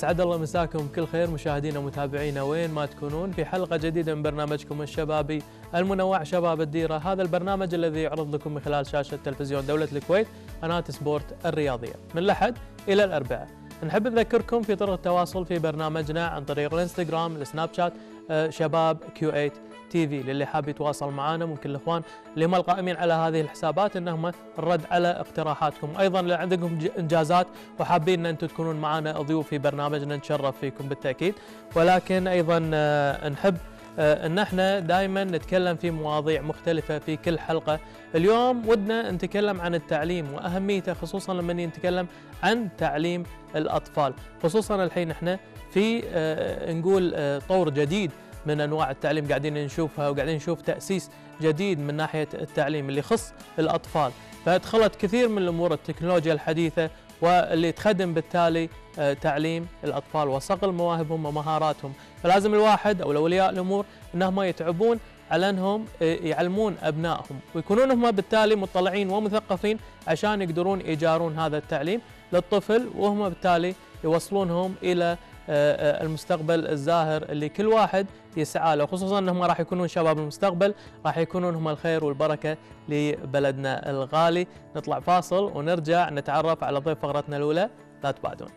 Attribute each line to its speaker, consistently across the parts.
Speaker 1: اسعد الله مساكم بكل خير مشاهدينا ومتابعينا وين ما تكونون. في حلقة جديدة من برنامجكم الشبابي المنوع شباب الديرة، هذا البرنامج الذي يعرض لكم من خلال شاشة تلفزيون دولة الكويت قناة sport الرياضية. من الاحد إلى الأربعاء. نحب نذكركم في طرق التواصل في برنامجنا عن طريق الإنستغرام، السناب شات، آه، شباب Q 8 TV للي حاب يتواصل معنا ممكن الإخوان اللي هم القائمين على هذه الحسابات إنهم الرد على اقتراحاتكم. أيضا اللي عندكم إنجازات وحابين أن أنتم تكونون معنا ضيوف في برنامجنا نتشرف فيكم بالتأكيد. ولكن أيضا آه، نحب آه، أن إحنا دائما نتكلم في مواضيع مختلفة في كل حلقة. اليوم ودنا نتكلم عن التعليم وأهميته خصوصا لما نتكلم عن تعليم الأطفال. خصوصا الحين إحنا في آه، نقول طور جديد من أنواع التعليم قاعدين نشوفها وقاعدين نشوف تأسيس جديد من ناحية التعليم اللي يخص الأطفال. فادخلت كثير من الأمور التكنولوجيا الحديثة واللي تخدم بالتالي آه، تعليم الأطفال وصقل مواهبهم ومهاراتهم. فلازم الواحد أو اولياء الأمور إنهم يتعبون على أنهم آه، يعلمون أبنائهم ويكونون هم بالتالي مطلعين ومثقفين عشان يقدرون ايجارون هذا التعليم للطفل وهم بالتالي يوصلونهم إلى المستقبل الزاهر اللي كل واحد يسعى له خصوصا إنهم راح يكونون شباب المستقبل راح يكونون هم الخير والبركة لبلدنا الغالي. نطلع فاصل ونرجع نتعرف على ضيف فقرتنا الأولى لا تبعدون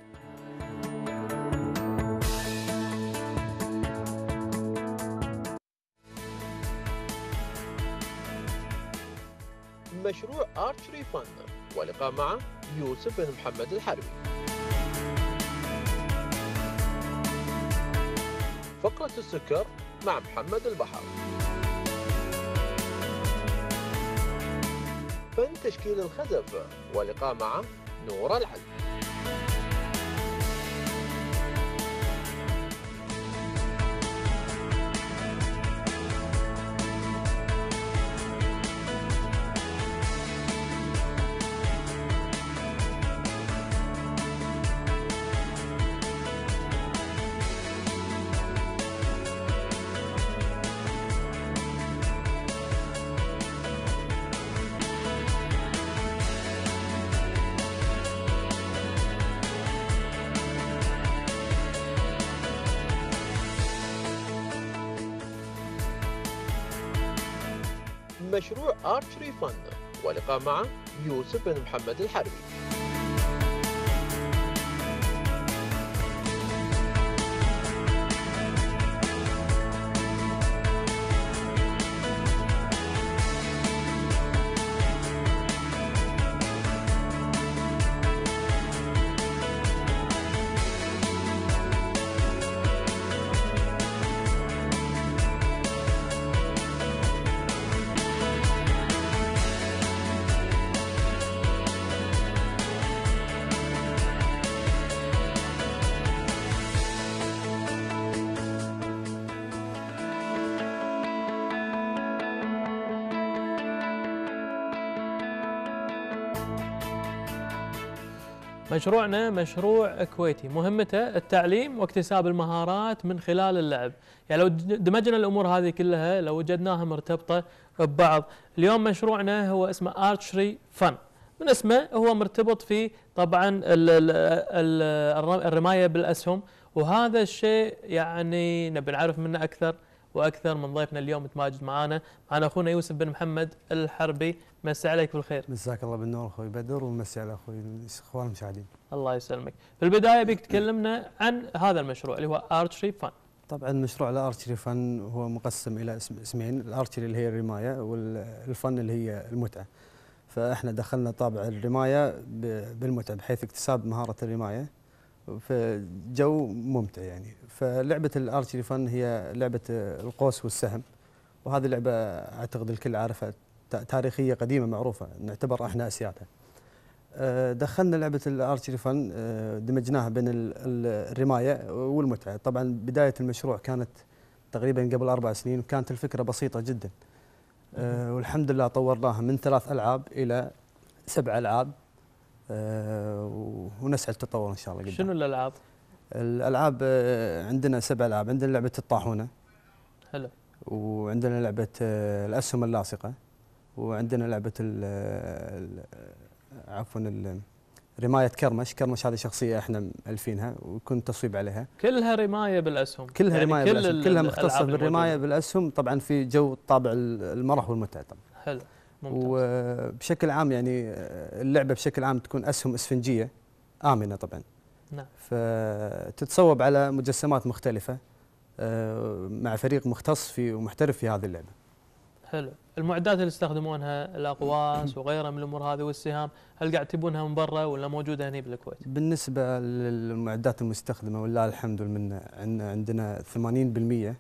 Speaker 2: مشروع ارشري فن ولقاء مع يوسف بن محمد الحربي فقرة السكر مع محمد البحر. فن تشكيل الخزف ولقاء مع نور العلم ولقاء مع يوسف بن محمد الحربي.
Speaker 1: مشروعنا مشروع كويتي. مهمته التعليم واكتساب المهارات من خلال اللعب. يعني لو دمجنا الأمور هذه كلها لو وجدناها مرتبطة ببعض. اليوم مشروعنا هو اسمه ارشري فن من اسمه هو مرتبط في طبعا الرماية بالأسهم. وهذا الشيء يعني نبي نعرف منه أكثر. وأكثر من ضيفنا اليوم متواجد معنا معنا أخونا يوسف بن محمد الحربي مسي عليك بالخير.
Speaker 3: مساك الله بالنور أخوي بدر ومسي على أخوي الاخوان المشاهدين.
Speaker 1: الله يسلمك. في البداية بيك تكلمنا عن هذا المشروع اللي هو archery fun
Speaker 3: طبعا مشروع ال archery فن هو مقسم إلى اسم اسمين الارشري اللي هي الرماية والفن اللي هي المتعة. فإحنا دخلنا طابع الرماية بالمتعة بحيث اكتساب مهارة الرماية. في جو ممتع يعني. فلعبة ال archery fun هي لعبة القوس والسهم وهذه لعبة أعتقد الكل عارفها تاريخية قديمة معروفة نعتبر إحنا اسيادها آه، دخلنا لعبة الارشري فن آه، دمجناها بين الرماية والمتعة. طبعا بداية المشروع كانت تقريبا قبل أربع سنين وكانت الفكرة بسيطة جدا. آه، والحمد لله طورناها من ثلاث ألعاب إلى سبع ألعاب. ونسعى التطور إن شاء الله
Speaker 1: قدام. شنو الألعاب؟
Speaker 3: الألعاب عندنا سبع ألعاب. عندنا لعبة الطاحونة.
Speaker 1: حلو.
Speaker 3: وعندنا لعبة الأسهم اللاصقة. وعندنا لعبة ال عفوا رماية كرمش. كرمش هذه شخصية إحنا مألفينها ويكون تصويب عليها.
Speaker 1: كلها رماية بالأسهم.
Speaker 3: كلها
Speaker 1: يعني
Speaker 3: رماية
Speaker 1: كل
Speaker 3: بالأسهم. كلها بالرماية
Speaker 1: الموجودة.
Speaker 3: بالأسهم. طبعا في جو طابع المرح والمتعة طبعا.
Speaker 1: حلو. ممتاز.
Speaker 3: وبشكل عام يعني اللعبة بشكل عام تكون أسهم إسفنجية آمنة طبعا.
Speaker 1: نعم.
Speaker 3: فتتصوب على مجسمات مختلفة آه، مع فريق مختص في ومحترف في هذه اللعبة.
Speaker 1: حلو. المعدات اللي تستخدمونها الأقواس وغيرها من الأمور هذه والسهام هل قاعد تجيبونها من برا ولا موجودة هنا بالكويت؟
Speaker 3: بالنسبة للمعدات المستخدمة ولله الحمد والمنه عن- عندنا 80%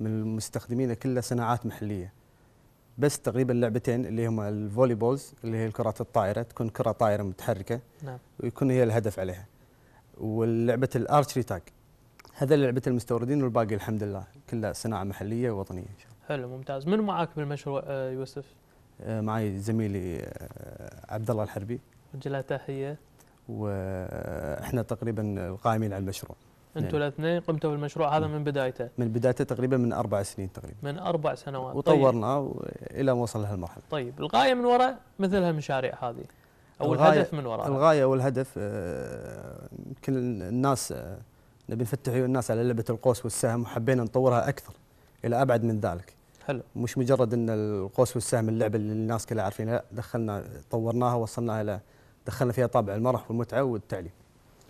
Speaker 3: من المستخدمين كلها صناعات محلية. بس تقريبا لعبتين اللي هما الفولي بولز اللي هي الكرات الطائرة تكون كرة طائرة متحركة
Speaker 1: نعم.
Speaker 3: ويكون هي الهدف عليها. واللعبة الارشري تاج هذا لعبة المستوردين والباقي الحمد لله كلها صناعة محلية ووطنية إن شاء الله.
Speaker 1: حلو ممتاز. من معاك بالمشروع آه، يوسف؟
Speaker 3: آه، معي زميلي آه، عبد الله الحربي.
Speaker 1: وجه له تحية.
Speaker 3: وإحنا تقريبا القائمين على المشروع.
Speaker 1: أنتم
Speaker 3: نعم.
Speaker 1: الاثنين قمتوا بالمشروع هذا من بدايته.
Speaker 3: من بدايته تقريبا من أربع سنين تقريبا.
Speaker 1: من أربع سنوات. طيب,
Speaker 3: وطورناه إلى ما وصل لهالمرحله
Speaker 1: طيب. الغاية من وراء مثل هالمشاريع هذه؟ أو
Speaker 3: الغاية-
Speaker 1: الهدف من وراء.
Speaker 3: الغاية والهدف آه، يمكن الناس آه، نبي نفتح عيون الناس على لعبة القوس والسهم وحبينا نطورها أكثر إلى أبعد من ذلك.
Speaker 1: حلو.
Speaker 3: مش مجرد إن القوس والسهم اللعبه اللي الناس كلها عارفينها لا دخلنا طورناها وصلناها إلى دخلنا فيها طابع المرح والمتعة والتعليم.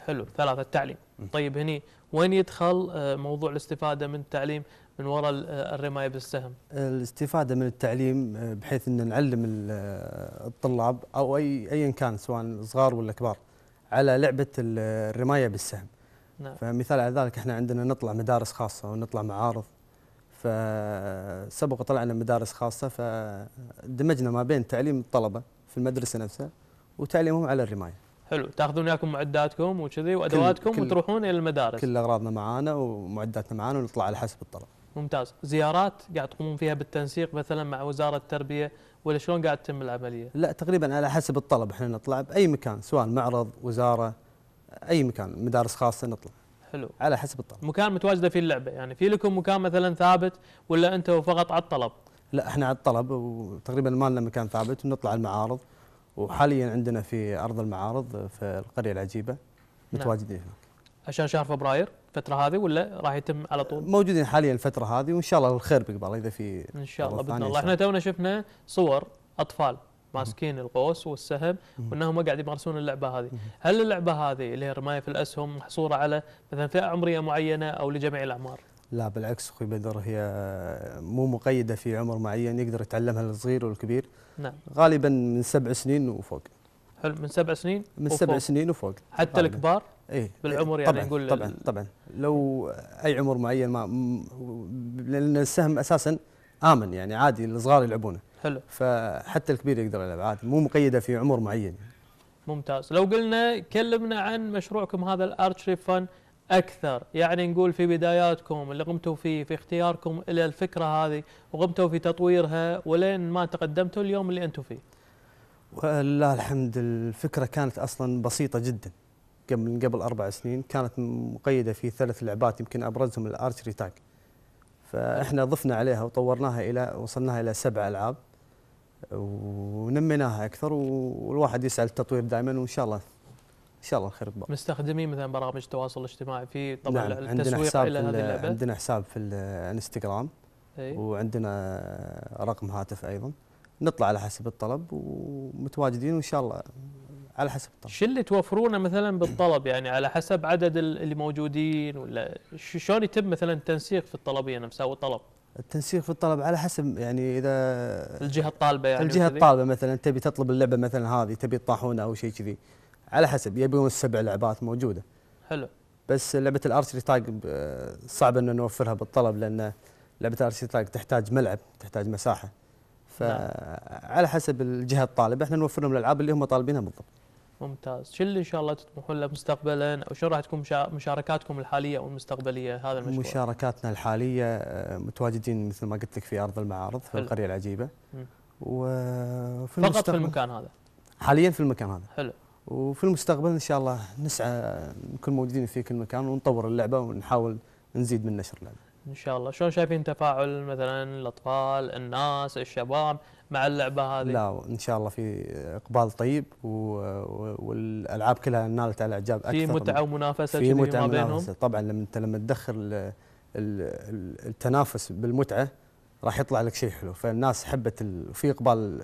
Speaker 1: حلو ثلاثة التعليم. طيب هني وين يدخل آه، موضوع الاستفادة من التعليم من وراء آه، الرماية بالسهم؟
Speaker 3: الاستفادة من التعليم آه، بحيث إن نعلم ال- الطلاب أو اي ايا كان سواء صغار ولا كبار على لعبة ال- الرماية بالسهم.
Speaker 1: نعم.
Speaker 3: فمثال على ذلك إحنا عندنا نطلع مدارس خاصة ونطلع معارض. فسبق طلعنا مدارس خاصة فدمجنا ما بين تعليم الطلبة في المدرسة نفسها وتعليمهم على الرماية.
Speaker 1: حلو. تاخذون وياكم معداتكم وكذي وأدواتكم
Speaker 3: كل-
Speaker 1: وتروحون إلى المدارس.
Speaker 3: كل أغراضنا معانا ومعداتنا معانا ونطلع على حسب الطلب.
Speaker 1: ممتاز. زيارات قاعد تقومون فيها بالتنسيق مثلا مع وزارة التربية ولا شلون قاعد تتم العملية؟
Speaker 3: لا تقريبا على حسب الطلب. إحنا نطلع بأي مكان سواء معرض وزارة أي مكان مدارس خاصة نطلع.
Speaker 1: حلو.
Speaker 3: على حسب الطلب.
Speaker 1: مكان متواجدة فيه اللعبة. يعني في لكم مكان مثلا ثابت ولا أنتم فقط على الطلب؟
Speaker 3: لا إحنا على الطلب وتقريبا ما لنا مكان ثابت ونطلع المعارض. وحاليا عندنا في أرض المعارض في القرية العجيبة
Speaker 1: نعم.
Speaker 3: متواجدين هناك
Speaker 1: عشان شهر فبراير الفترة هذه ولا راح يتم على طول
Speaker 3: موجودين حاليا الفترة هذه وإن شاء الله الخير بيقبل إذا في
Speaker 1: إن شاء الله
Speaker 3: بإذن
Speaker 1: الله إحنا تونا شفنا صور أطفال ماسكين القوس والسهم. وإنهم قاعد يمارسون اللعبة هذه،. هل اللعبة هذه اللي هي الرمايه في الأسهم محصورة على مثلا فئة عمرية معينة أو لجميع الأعمار؟
Speaker 3: لا بالعكس أخوي بدر هي مو مقيدة في عمر معين يقدر يتعلمها الصغير والكبير.
Speaker 1: نعم.
Speaker 3: غالبا من سبع سنين وفوق.
Speaker 1: حلو من سبع سنين
Speaker 3: من
Speaker 1: وفوق.
Speaker 3: سبع سنين وفوق.
Speaker 1: حتى
Speaker 3: غالباً.
Speaker 1: الكبار؟
Speaker 3: إيه
Speaker 1: بالعمر يعني
Speaker 3: طبعا
Speaker 1: نقول
Speaker 3: طبعا طبعا. لو أي عمر معين ما لأن السهم أساسا آمن يعني عادي الصغار يلعبونه.
Speaker 1: حلو.
Speaker 3: فحتى الكبير يقدر يلعب عادي مو مقيدة في عمر معين.
Speaker 1: ممتاز. لو قلنا كلمنا عن مشروعكم هذا الارشري فن أكثر. يعني نقول في بداياتكم اللي قمتوا فيه في اختياركم إلى الفكرة هذه وقمتوا في تطويرها ولين ما تقدمتوا اليوم اللي أنتم فيه.
Speaker 3: ولله الحمد الفكرة كانت أصلا بسيطة جدا. قبل قبل أربع سنين كانت مقيدة في ثلاث لعبات يمكن أبرزهم الارشري تاج فإحنا ضفنا عليها وطورناها إلى وصلناها إلى سبع ألعاب ونميناها أكثر والواحد يسعى للتطوير دائما وإن شاء الله شاء الله الخير يقبل
Speaker 1: مستخدمين مثلا برامج التواصل الاجتماعي في طبعا
Speaker 3: نعم عندنا
Speaker 1: التسويق
Speaker 3: حساب
Speaker 1: إلى
Speaker 3: في
Speaker 1: هذه
Speaker 3: ال-
Speaker 1: اللعبه
Speaker 3: عندنا حساب في الانستغرام. وعندنا رقم هاتف أيضا. نطلع على حسب الطلب ومتواجدين وإن شاء الله على حسب الطلب.
Speaker 1: شو اللي توفرونه مثلا بالطلب؟ يعني على حسب عدد ال- اللي موجودين ولا شلون يتم مثلا التنسيق في الطلبيه نفسها أو الطلب
Speaker 3: التنسيق في الطلب على حسب يعني إذا
Speaker 1: الجهة الطالبة يعني الجهة؟
Speaker 3: الطالبة مثلا تبي تطلب اللعبة مثلا هذه تبي الطاحونه أو شيء كذي. على حسب يبون السبع لعبات موجودة.
Speaker 1: حلو.
Speaker 3: بس لعبة ال archery tag آه، صعب ان نوفرها بالطلب لأن لعبة ال archery tag تحتاج ملعب تحتاج مساحة. فعلى حسب الجهة الطالبة إحنا نوفر لهم الألعاب اللي هم طالبينها بالضبط.
Speaker 1: ممتاز. شو اللي إن شاء الله تطمحون له مستقبلا؟ أو شو راح تكون مشا- مشاركاتكم الحالية أو المستقبليه هذا المشروع
Speaker 3: مشاركاتنا الحالية آه، متواجدين مثل ما قلت لك في أرض المعارض في
Speaker 1: حلو.
Speaker 3: القرية
Speaker 1: العجيبة.
Speaker 3: وفي
Speaker 1: فقط في المكان هذا؟
Speaker 3: حاليا في المكان هذا.
Speaker 1: حلو.
Speaker 3: وفي المستقبل إن شاء الله نسعى نكون موجودين في كل مكان ونطور اللعبة ونحاول نزيد من نشر اللعبة.
Speaker 1: إن شاء الله. شلون شايفين تفاعل مثلا الأطفال الناس الشباب مع اللعبة هذه؟
Speaker 3: لا إن شاء الله في إقبال طيب والألعاب كلها نالت على إعجاب أكثر
Speaker 1: في متعه ومنافسة
Speaker 3: في متعة
Speaker 1: ما بينهم؟
Speaker 3: منافسة. طبعا لما أنت لما تدخل ال- ال- التنافس بالمتعة راح يطلع لك شيء حلو. فالناس حبت. في إقبال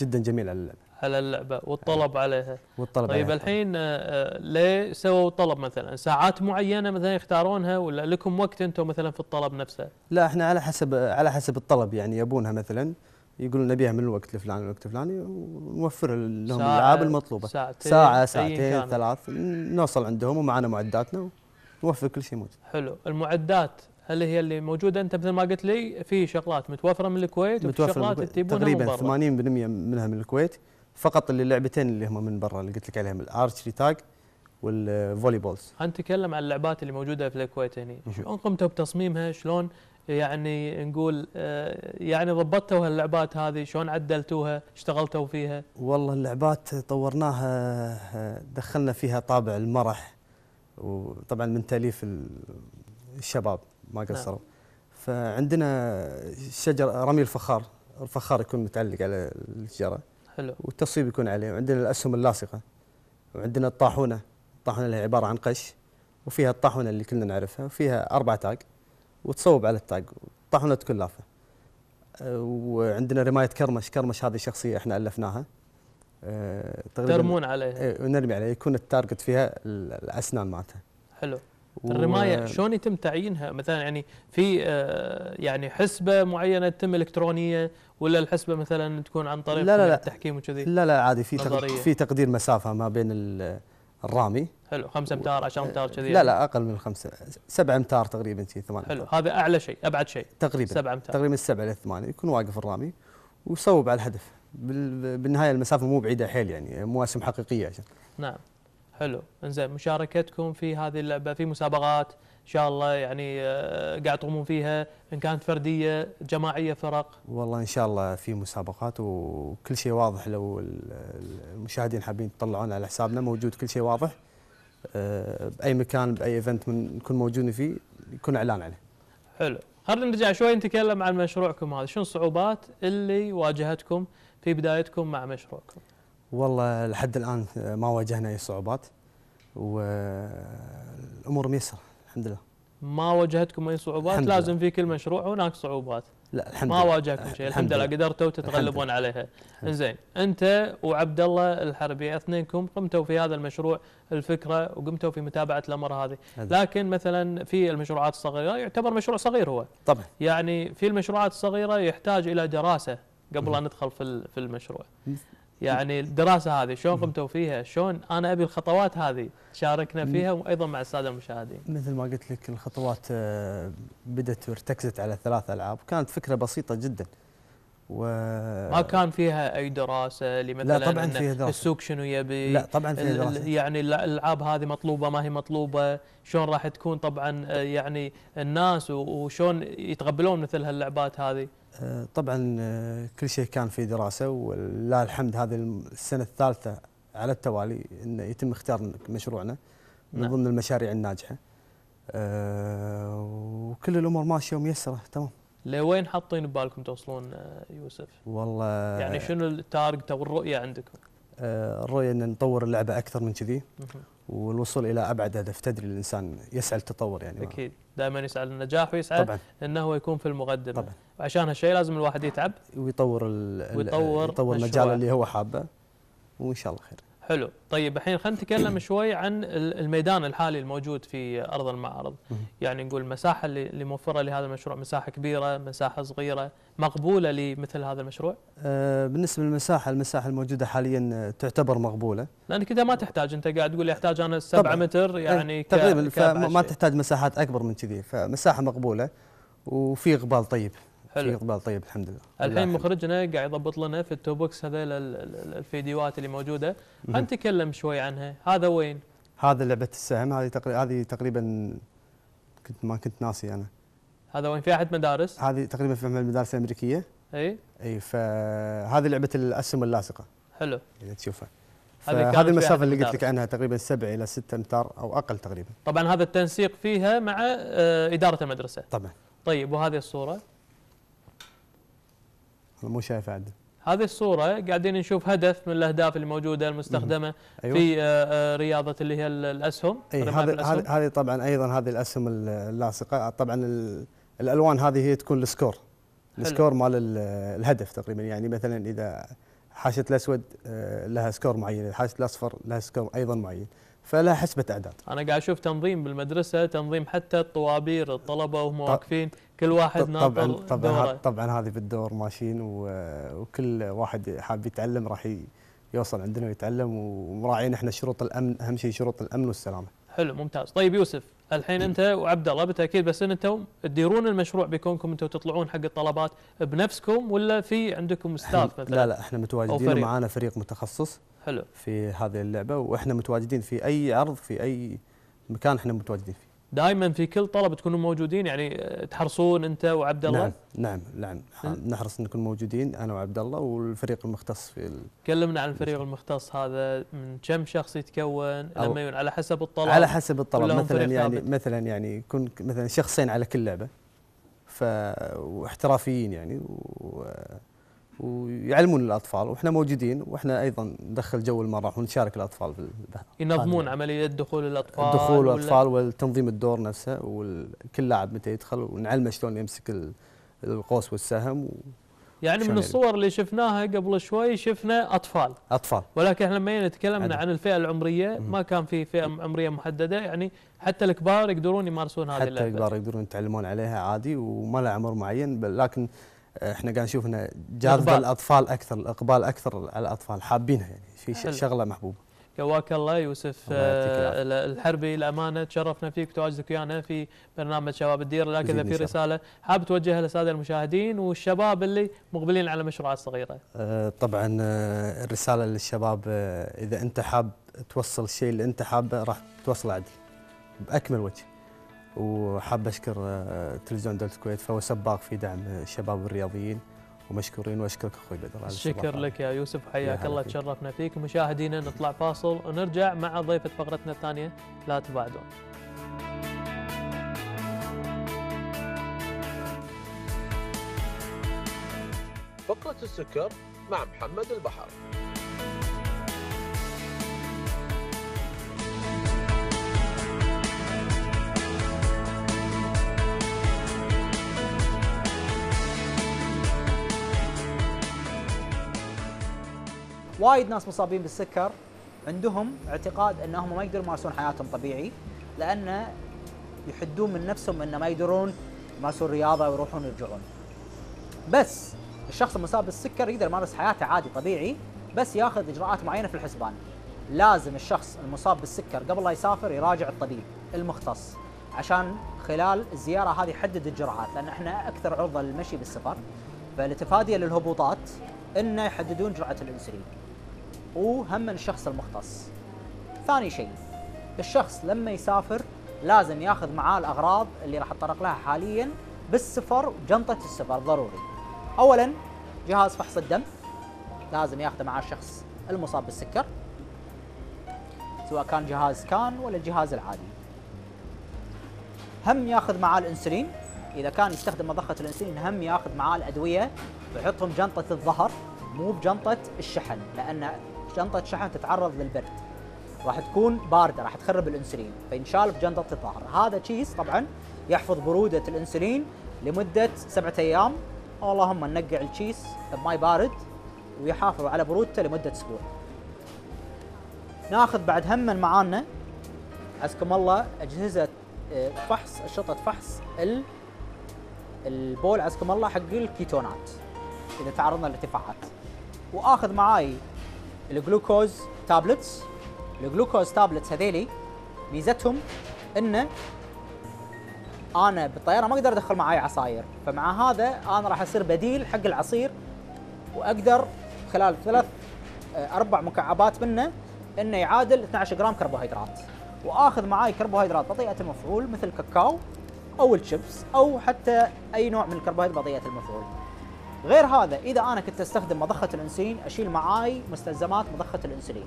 Speaker 3: جدا جميل على اللعبة.
Speaker 1: على اللعبه والطلب عليها.
Speaker 3: والطلب
Speaker 1: طيب
Speaker 3: عليها.
Speaker 1: الحين آه، آه، ليه سووا طلب مثلا؟ ساعات معينة مثلا يختارونها ولا لكم وقت أنتم مثلا في الطلب نفسه؟
Speaker 3: لا إحنا على حسب على حسب الطلب يعني يبونها مثلا. يقولون نبيها من الوقت الفلاني للوقت الفلاني ونوفر لهم الألعاب المطلوبة.
Speaker 1: ساعتين ساعة
Speaker 3: ساعتين. ثلاث نوصل عندهم ومعنا معداتنا ونوفر كل شيء موجود.
Speaker 1: حلو. المعدات هل هي اللي موجودة؟ أنت مثل ما قلت لي في شغلات متوفرة من الكويت وفي شغلات. تجيبونها
Speaker 3: تقريبا
Speaker 1: من
Speaker 3: 80%
Speaker 1: برا
Speaker 3: منها من الكويت. فقط اللي اللعبتين اللي هم من برا اللي قلت لك عليهم ال archery tag وال volley balls
Speaker 1: نتكلم عن اللعبات اللي موجودة في الكويت هنا. شلون قمتوا بتصميمها شلون يعني نقول آه، يعني ضبطتوا هاللعبات هذه شلون عدلتوها اشتغلتوا فيها؟
Speaker 3: والله اللعبات طورناها دخلنا فيها طابع المرح وطبعا من تأليف ال- الشباب ما قصروا. فعندنا شجر رمي الفخار الفخار يكون متعلق على الشجرة.
Speaker 1: حلو.
Speaker 3: والتصويب يكون عليه وعندنا الأسهم اللاصقة وعندنا الطاحونة. الطاحونة اللي هي عبارة عن قش وفيها الطاحونة اللي كلنا نعرفها وفيها أربع تاج وتصوب على التاج الطاحونة تكون لافة. وعندنا رماية كرمش. كرمش هذه شخصية إحنا ألفناها. تقريبا
Speaker 1: ترمون عليها.
Speaker 3: إيه، ونرمي عليها. يكون ال target فيها ال- الأسنان مالتها.
Speaker 1: حلو. الرماية شلون يتم تعيينها؟ مثلا يعني في آه، يعني حسبة معينة تتم الكترونيه ولا الحسبة مثلا تكون عن طريق
Speaker 3: لا، لا، لا.
Speaker 1: التحكيم وكذي
Speaker 3: لا لا عادي في تق-
Speaker 1: نظرية.
Speaker 3: في تقدير مسافة ما بين ال- الرامي
Speaker 1: حلو 5 أمتار 10 أمتار كذي
Speaker 3: لا
Speaker 1: يعني.
Speaker 3: لا أقل من الخمسه سبع أمتار تقريبا شي ثمان
Speaker 1: حلو
Speaker 3: أمتار.
Speaker 1: هذا أعلى شيء أبعد شيء
Speaker 3: تقريبا
Speaker 1: 7 أمتار
Speaker 3: تقريبا السبعة إلى الثمانية يكون واقف الرامي ويصوب على الهدف بال- بالنهاية المسافة مو بعيدة حيل يعني مواسم حقيقية عشان
Speaker 1: نعم حلو إنزين مشاركتكم في هذه اللعبة في مسابقات شاء الله يعني آه، قاعد تقومون فيها إن كانت فردية جماعية فرق.
Speaker 3: والله إن شاء الله في مسابقات وكل شيء واضح لو ال- المشاهدين حابين يطلعون على حسابنا موجود كل شيء واضح. أه، بأي مكان بأي ايفنت من نكون موجودين فيه يكون إعلان عليه.
Speaker 1: حلو. خلينا نرجع شوي نتكلم عن مشروعكم هذا. شنو الصعوبات اللي واجهتكم في بدايتكم مع مشروعكم؟
Speaker 3: والله لحد الآن أه، ما واجهنا أي صعوبات والأمور ميسرة. الحمد لله.
Speaker 1: ما واجهتكم أي صعوبات؟
Speaker 3: لله.
Speaker 1: لازم في كل مشروع هناك صعوبات.
Speaker 3: لا الحمد
Speaker 1: ما
Speaker 3: لله.
Speaker 1: واجهكم شيء. الحمد لله. قدرتوا تتغلبون عليها. إنزين. أنت وعبد الله الحربي أثنينكم قمتوا في هذا المشروع الفكرة وقمتوا في متابعة الأمر هذه. لكن مثلا في المشروعات الصغيرة يعتبر مشروع صغير هو.
Speaker 3: طبعا.
Speaker 1: يعني في المشروعات الصغيرة يحتاج إلى دراسة قبل. ان ندخل في في المشروع. يعني الدراسة هذه شلون قمتوا فيها شلون أنا أبي الخطوات هذه شاركنا فيها وأيضا مع السادة المشاهدين.
Speaker 3: مثل ما قلت لك الخطوات أه، بدت وارتكزت على ثلاث ألعاب. كانت فكرة بسيطة جدا. و
Speaker 1: ما كان فيها أي دراسة لمثلا
Speaker 3: لا طبعا فيها دراسة.
Speaker 1: السوق شنو يبي
Speaker 3: لا طبعا فيها دراسة.
Speaker 1: يعني الع- الألعاب هذه مطلوبة ما هي مطلوبة شلون راح تكون طبعا آه، يعني الناس وشلون يتقبلون مثل هاللعبات هذه.
Speaker 3: آه، طبعا آه، كل شيء كان في دراسة ولله الحمد هذه السنة الثالثة على التوالي إنه يتم اختيار مشروعنا من
Speaker 1: نعم.
Speaker 3: ضمن المشاريع الناجحة. آه، وكل الأمور ماشية وميسرة تمام.
Speaker 1: لوين حاطين ببالكم توصلون آه، يوسف؟
Speaker 3: والله
Speaker 1: يعني شنو التارجت أو الرؤية عندكم؟
Speaker 3: آه، الرؤية إن نطور اللعبة أكثر من كذي. والوصول إلى أبعد هدف. تدري الإنسان يسعى للتطور يعني.
Speaker 1: أكيد. دائما يسعى للنجاح ويسعى
Speaker 3: طبعا.
Speaker 1: إنه هو يكون في المقدمة.
Speaker 3: طبعا.
Speaker 1: وعشان هالشيء لازم الواحد يتعب.
Speaker 3: ويطور ال- ال-
Speaker 1: ويطور
Speaker 3: يطور
Speaker 1: مشروعه.
Speaker 3: المجال اللي هو حابه. وإن شاء الله خير.
Speaker 1: حلو طيب الحين خلينا نتكلم شوي عن ال- الميدان الحالي الموجود في أرض المعرض
Speaker 3: مهم.
Speaker 1: يعني نقول المساحه اللي موفرة لهذا المشروع مساحة كبيرة مساحة صغيرة مقبولة لمثل هذا المشروع
Speaker 3: آه، بالنسبة للمساحة المساحة الموجودة حاليا تعتبر مقبولة
Speaker 1: لانك انت ما تحتاج أنت قاعد تقول يحتاج أنا 7
Speaker 3: طبعاً.
Speaker 1: متر يعني
Speaker 3: إيه،
Speaker 1: ك-
Speaker 3: تقريبا فما
Speaker 1: شيء.
Speaker 3: تحتاج مساحات أكبر من كذي فمساحة مقبولة وفي إقبال طيب في
Speaker 1: حلو
Speaker 3: اقبال طيب الحمد لله.
Speaker 1: الحين مخرجنا قاعد يضبط لنا في ال two box هذيل ال- ال- الفيديوهات اللي موجودة. خلينا نتكلم شوي عنها. هذا وين؟
Speaker 3: هذا لعبة السهم. هذه تقريبا هذه تقريبا كنت ما كنت ناسي أنا.
Speaker 1: هذا وين؟ في أحد مدارس؟
Speaker 3: هذه تقريبا في المدارس الأمريكية.
Speaker 1: إي.
Speaker 3: إي فهذه لعبة الاسهم اللاصقة.
Speaker 1: حلو.
Speaker 3: إذا تشوفها.
Speaker 1: هذه في المسافة
Speaker 3: اللي قلت. لك عنها تقريبا 7 إلى 6 امتار أو أقل تقريبا.
Speaker 1: طبعا هذا التنسيق فيها مع آه، إدارة المدرسة.
Speaker 3: طبعا.
Speaker 1: طيب وهذه الصورة.
Speaker 3: أنا مو شايف عدل
Speaker 1: هذه الصورة قاعدين نشوف هدف من الأهداف اللي موجودة المستخدمة
Speaker 3: أيوة.
Speaker 1: في آه، آه، رياضة اللي هي ال- الأسهم.
Speaker 3: هذه. هذه طبعا أيضا هذه الأسهم ال- اللاصقة. طبعا ال- الألوان هذه هي تكون ال score. ال score مال ال- الهدف تقريبا. يعني مثلا إذا حاشة الأسود آه، لها score معين. حاشة الأصفر لها score أيضا معين. فلها حسبة أعداد.
Speaker 1: أنا قاعد أشوف تنظيم بالمدرسة تنظيم حتى الطوابير الطلبة وهم واقفين. كل واحد
Speaker 3: طبعا
Speaker 1: ناطر
Speaker 3: طبعا طبعا هذه بالدور ماشيين وكل واحد حاب يتعلم راح يوصل عندنا ويتعلم ومراعين إحنا شروط الأمن أهم شيء شروط الأمن والسلامة.
Speaker 1: حلو ممتاز. طيب يوسف الحين أنت وعبد الله بالتأكيد بس أنتم تديرون المشروع بكونكم أنتم تطلعون حق الطلبات بنفسكم ولا في عندكم ستاف مثلا؟
Speaker 3: لا لا إحنا متواجدين
Speaker 1: فريق.
Speaker 3: ومعانا فريق متخصص
Speaker 1: حلو.
Speaker 3: في هذه اللعبة وإحنا متواجدين في أي عرض في أي مكان إحنا متواجدين فيه.
Speaker 1: دائما في كل طلب تكونوا موجودين يعني آه، تحرصون أنت وعبد الله؟
Speaker 3: نعم نعم نعم. نحرص نكون موجودين أنا وعبد الله والفريق المختص في ال...
Speaker 1: كلمنا عن الفريق المختص هذا من كم شخص يتكون؟ لما يكون على حسب الطلب
Speaker 3: على حسب الطلب. مثلا يعني
Speaker 1: ثابت؟
Speaker 3: مثلا يعني يكون مثلا شخصين على كل لعبة ف واحترافيين يعني و... ويعلمون الأطفال وإحنا موجودين وإحنا أيضا ندخل جو المرح ونشارك الأطفال في ال-
Speaker 1: ينظمون. عملية دخول الأطفال
Speaker 3: الدخول
Speaker 1: ولا-
Speaker 3: والاطفال والتنظيم الدور نفسه وكل لاعب متى يدخل ونعلمه شلون يمسك ال- القوس والسهم
Speaker 1: يعني
Speaker 3: شلون
Speaker 1: من
Speaker 3: يعني؟
Speaker 1: الصور اللي شفناها قبل شوي شفنا أطفال
Speaker 3: واطفال
Speaker 1: ولكن إحنا لما تكلمنا
Speaker 3: عدل.
Speaker 1: عن الفئة
Speaker 3: العمرية.
Speaker 1: ما كان في فئة عمرية محددة يعني حتى الكبار يقدرون يمارسون هذه
Speaker 3: حتى
Speaker 1: اللعبة
Speaker 3: الكبار يقدرون يتعلمون عليها عادي وما لها عمر معين لكن إحنا قاعد نشوف انه جاذب
Speaker 1: إقبال.
Speaker 3: الأطفال أكثر الإقبال أكثر على الأطفال حابينها يعني في
Speaker 1: حلو.
Speaker 3: شغلة محبوبة
Speaker 1: قواك الله يوسف
Speaker 3: الله
Speaker 1: آه، الحربي الأمانة تشرفنا فيك وتواجدك ويانا في برنامج شباب الديره لكن اذا في. رسالة حاب توجهها للساده المشاهدين والشباب اللي مقبلين على مشروعات صغيرة
Speaker 3: آه، طبعا آه، الرسالة للشباب إذا أنت حاب توصل الشيء اللي أنت حابه راح توصله عدل بأكمل وجه وحاب أشكر آه، تلفزيون دولة الكويت فهو سباق في دعم الشباب الرياضيين ومشكورين وأشكرك أخوي بدر على
Speaker 1: الشكر
Speaker 3: الاستضافة.
Speaker 1: لك يا يوسف
Speaker 3: يا
Speaker 1: حياك الله. تشرفنا فيك مشاهدينا نطلع فاصل ونرجع مع ضيفة فقرتنا الثانية لا تبعدون
Speaker 2: فقرة السكر مع محمد البحر
Speaker 4: وايد ناس مصابين بالسكر عندهم اعتقاد أنهم ما يقدرون يمارسون حياتهم طبيعي لأن يحدون من نفسهم انه ما يقدرون يمارسون رياضة ويروحون ويرجعون. بس الشخص المصاب بالسكر يقدر يمارس حياته عادي طبيعي بس ياخذ إجراءات معينة في الحسبان. لازم الشخص المصاب بالسكر قبل لا يسافر يراجع الطبيب المختص عشان خلال الزيارة هذه يحدد الجرعات لأن إحنا أكثر عرضة للمشي بالسفر فلتفاديا للهبوطات إنه يحددون جرعة الإنسولين. وهم من الشخص المختص. ثاني شيء الشخص لما يسافر لازم ياخذ معاه الأغراض اللي راح أتطرق لها حاليا بالسفر وجنطة السفر ضروري. اولا جهاز فحص الدم لازم ياخذه مع الشخص المصاب بالسكر سواء كان جهاز كان ولا الجهاز العادي. هم ياخذ معاه الإنسولين إذا كان يستخدم مضخة الإنسولين هم ياخذ معاه الأدوية ويحطهم جنطة الظهر مو بجنطة الشحن لأن جنطه الشحن تتعرض للبرد. راح تكون باردة راح تخرب الإنسولين. فينشال بجنطة الظهر هذا كيس طبعا يحفظ برودة الإنسولين لمدة سبعة أيام. اللهم ننقع الكيس بماي بارد ويحافظ على برودته لمدة أسبوع. ناخذ بعد هم معانا. عزكم الله أجهزة آه، فحص اشرطه فحص ال البول عزكم الله حق الكيتونات. إذا تعرضنا لارتفاعات. وآخذ معاي ال glucose tablets. ال glucose tablets هذيلي ميزتهم انه أنا بالطيارة ما أقدر أدخل معاي عصاير فمع هذا أنا راح أصير بديل حق العصير وأقدر خلال ثلاث آه، أربع مكعبات منه إنه يعادل 12 جرام كربوهيدرات. وآخذ معاي كربوهيدرات بطيئة المفعول مثل الكاكاو أو الشيبس أو حتى أي نوع من الكربوهيدرات بطيئة المفعول. غير هذا إذا أنا كنت أستخدم مضخة الانسولين أشيل معاي مستلزمات مضخة الانسولين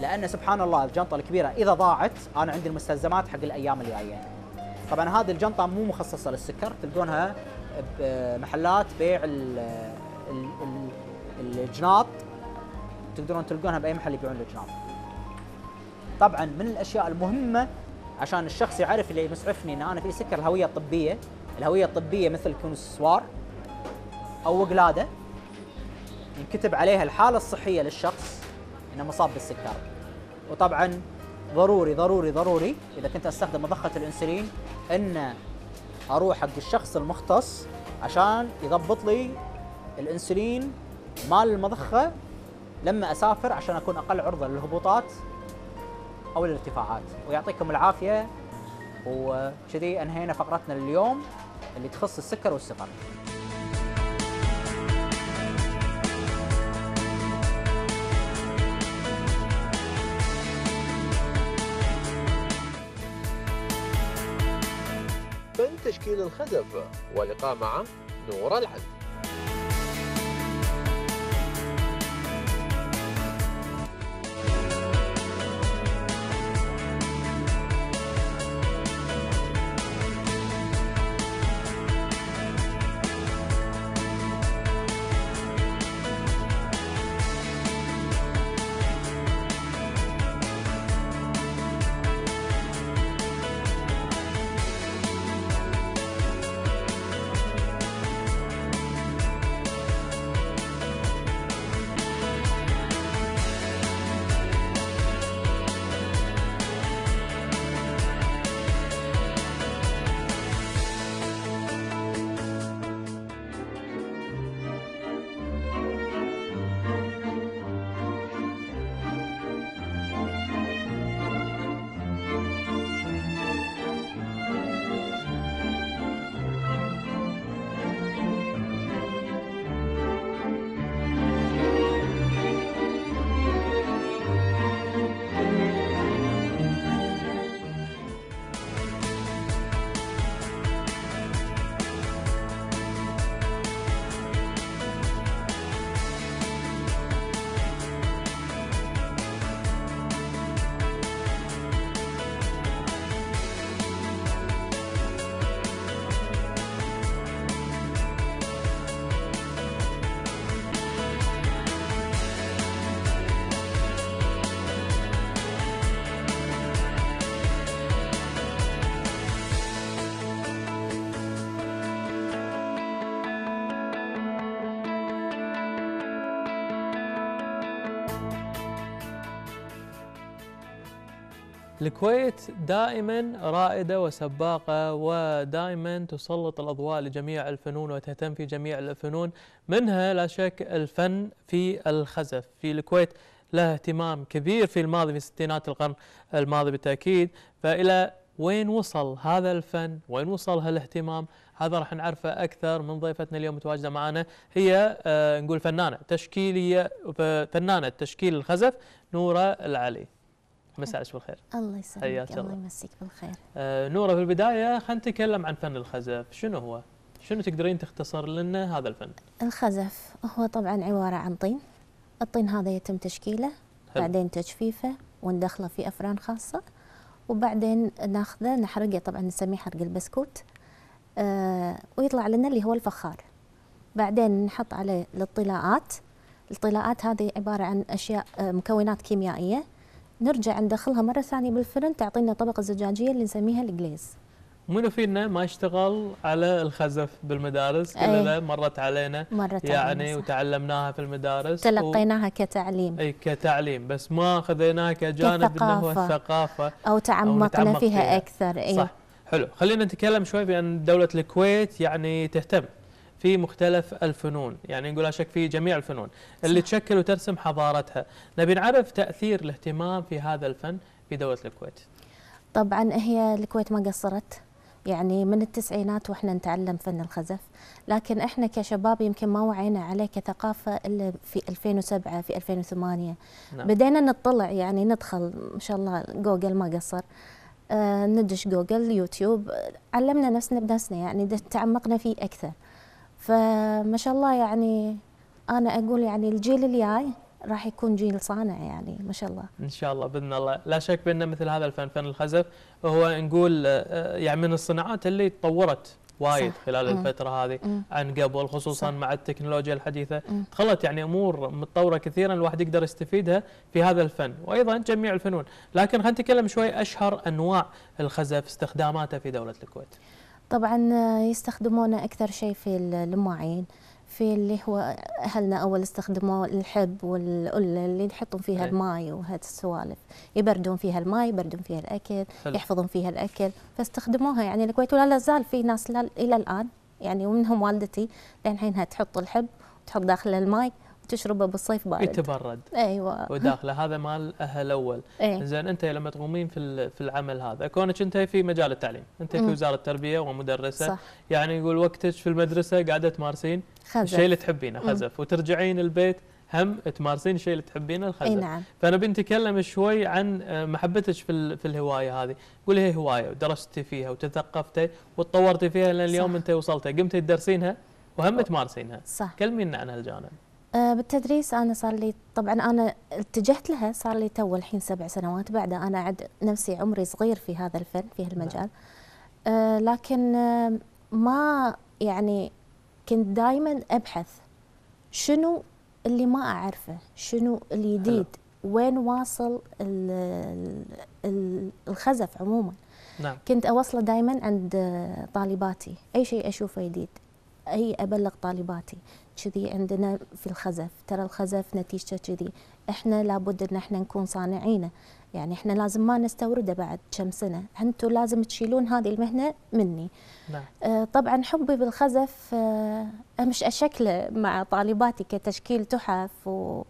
Speaker 4: لأن سبحان الله الجنطة الكبيرة إذا ضاعت أنا عندي المستلزمات حق الأيام الجاية. طبعا هذه الجنطة مو مخصصة للسكر تلقونها بمحلات بيع ال- ال- ال- الجناط. تقدرون تلقونها بأي محل يبيعون الجناط. طبعا من الأشياء المهمة عشان الشخص يعرف اللي مسعفني إن أنا في سكر الهوية الطبية الهوية الطبية مثل يكون السوار أو وقلاده ينكتب عليها الحالة الصحية للشخص إنه مصاب بالسكر. وطبعا ضروري ضروري ضروري إذا كنت أستخدم مضخة الإنسولين إن أروح حق الشخص المختص عشان يضبط لي الإنسولين مال المضخة لما أسافر عشان أكون أقل عرضة للهبوطات أو الارتفاعات ويعطيكم العافية وكذي أنهينا فقرتنا اليوم اللي تخص السكر والسكر
Speaker 2: تشكيل الخزف ولقاء مع نور العدل.
Speaker 1: الكويت دائما رائدة وسباقة ودائما تسلط الأضواء لجميع الفنون وتهتم في جميع الفنون. منها لا شك الفن في الخزف. في الكويت له اهتمام كبير في الماضي في ستينات القرن الماضي بالتأكيد. فإلى وين وصل هذا الفن؟ وين وصل هالاهتمام؟ هذا راح نعرفه أكثر من ضيفتنا اليوم متواجدة معنا. هي آه نقول فنانة تشكيلية فنانة تشكيل الخزف نورة العلي. مساء بالخير
Speaker 5: الله يسلمك الله
Speaker 1: الله.
Speaker 5: يمسيك بالخير
Speaker 1: آه، نورة في البداية خلينا نتكلم عن فن الخزف شنو هو؟ شنو تقدرين تختصر لنا هذا الفن؟
Speaker 5: الخزف هو طبعا عبارة عن طين الطين هذا يتم تشكيله
Speaker 1: حلو.
Speaker 5: بعدين تجفيفه وندخله في أفران خاصة وبعدين ناخذه نحرقه طبعا نسميه حرق البسكوت آه ويطلع لنا اللي هو الفخار بعدين نحط عليه الطلاءات الطلاءات هذه عبارة عن أشياء آه مكونات كيميائية نرجع ندخلها مرة ثانية بالفرن تعطينا طبقة زجاجية اللي نسميها الجليز
Speaker 1: منو فينا ما يشتغل على الخزف بالمدارس؟ كلنا مرت علينا
Speaker 5: مرة
Speaker 1: يعني
Speaker 5: صح.
Speaker 1: وتعلمناها في المدارس
Speaker 5: تلقيناها كتعليم
Speaker 1: اي كتعليم بس ما خذيناها كجانب إنه هو
Speaker 5: كثقافة.
Speaker 1: الثقافة
Speaker 5: أو تعمقنا فيها,
Speaker 1: فيها.
Speaker 5: أكثر أي
Speaker 1: صح حلو خلينا نتكلم شوي بان دولة الكويت يعني تهتم في مختلف الفنون. يعني نقول لا شك في جميع الفنون. اللي
Speaker 5: صح.
Speaker 1: تشكل وترسم حضارتها. نبي نعرف تأثير الاهتمام في هذا الفن في دولة الكويت.
Speaker 5: طبعا هي الكويت ما قصرت. يعني من التسعينات وإحنا نتعلم فن الخزف. لكن إحنا كشباب يمكن ما وعينا عليه كثقافة إلا في 2007 في 2008
Speaker 1: نعم.
Speaker 5: بدينا نطلع يعني ندخل ما شاء الله جوجل ما قصر. آه ندش جوجل يوتيوب. علمنا نفسنا بنفسنا يعني تعمقنا فيه أكثر. فما شاء الله يعني أنا أقول يعني الجيل الجاي راح يكون جيل صانع يعني ما شاء الله
Speaker 1: إن شاء الله بإذن الله لا شك بأن مثل هذا الفن فن الخزف هو نقول آه، يعني من الصناعات اللي تطورت وايد
Speaker 5: صح.
Speaker 1: خلال
Speaker 5: مم.
Speaker 1: الفترة هذه
Speaker 5: مم.
Speaker 1: عن قبل خصوصا
Speaker 5: صح.
Speaker 1: مع التكنولوجيا الحديثة
Speaker 5: مم.
Speaker 1: دخلت يعني أمور متطورة كثيرا الواحد يقدر يستفيدها في هذا الفن وأيضا جميع الفنون لكن خلينا نتكلم شوي أشهر أنواع الخزف استخداماته في دولة الكويت
Speaker 5: طبعا يستخدمونه أكثر شيء في ال- المواعين في اللي هو أهلنا أول استخدموا الحب والقله اللي يحطون فيها
Speaker 1: أي.
Speaker 5: الماي وهذه السوالف يبردون فيها الماي يبردون فيها الأكل
Speaker 1: حلو.
Speaker 5: يحفظون فيها الأكل فاستخدموها يعني الكويت ولا لا زال في ناس إلى الآن يعني ومنهم والدتي للحينها تحط الحب وتحط داخله الماي وتشربه بالصيف بارد.
Speaker 1: يتبرد.
Speaker 5: أيوه.
Speaker 1: وداخله. هذا مال أهل الأول
Speaker 5: إيه.
Speaker 1: زين أنت لما تقومين في في العمل هذا كونك أنت في مجال التعليم. أنت في. وزارة التربية ومدرسة.
Speaker 5: صح.
Speaker 1: يعني يقول وقتك في المدرسة قاعدة تمارسين الشيء اللي تحبينه. خزف. وترجعين البيت هم تمارسين الشيء اللي تحبينه
Speaker 5: إي
Speaker 1: الخزف
Speaker 5: نعم.
Speaker 1: فأنا بنتكلم شوي عن آه، محبتك في في الهواية هذه. قولي هي هواية ودرستي فيها وتثقفتي وتطورتي فيها لأن اليوم. أنت وصلتي قمتي تدرسينها وهم تمارسينها.
Speaker 5: صح.
Speaker 1: كلمينا عن هالجانب.
Speaker 5: بالتدريس أنا صار لي طبعا أنا اتجهت لها صار لي تو الحين سبع سنوات. بعد أنا عد نفسي عمري صغير في هذا الفن في هالمجال. آه لكن آه ما يعني كنت دائما أبحث شنو اللي ما أعرفه شنو الجديد وين واصل ال- ال- الخزف عموما.
Speaker 1: نعم.
Speaker 5: كنت اوصله دائما عند آه، طالباتي أي شيء أشوفه جديد أي أبلغ طالباتي. كذي عندنا في الخزف. ترى الخزف نتيجته كذي. إحنا لابد إن إحنا نكون صانعينه يعني إحنا لازم ما نستورده بعد كم سنة. أنتم لازم تشيلون هذه المهنة مني.
Speaker 1: نعم.
Speaker 5: آه، طبعا حبي بالخزف آه، امش اشكله مع طالباتي كتشكيل تحف و...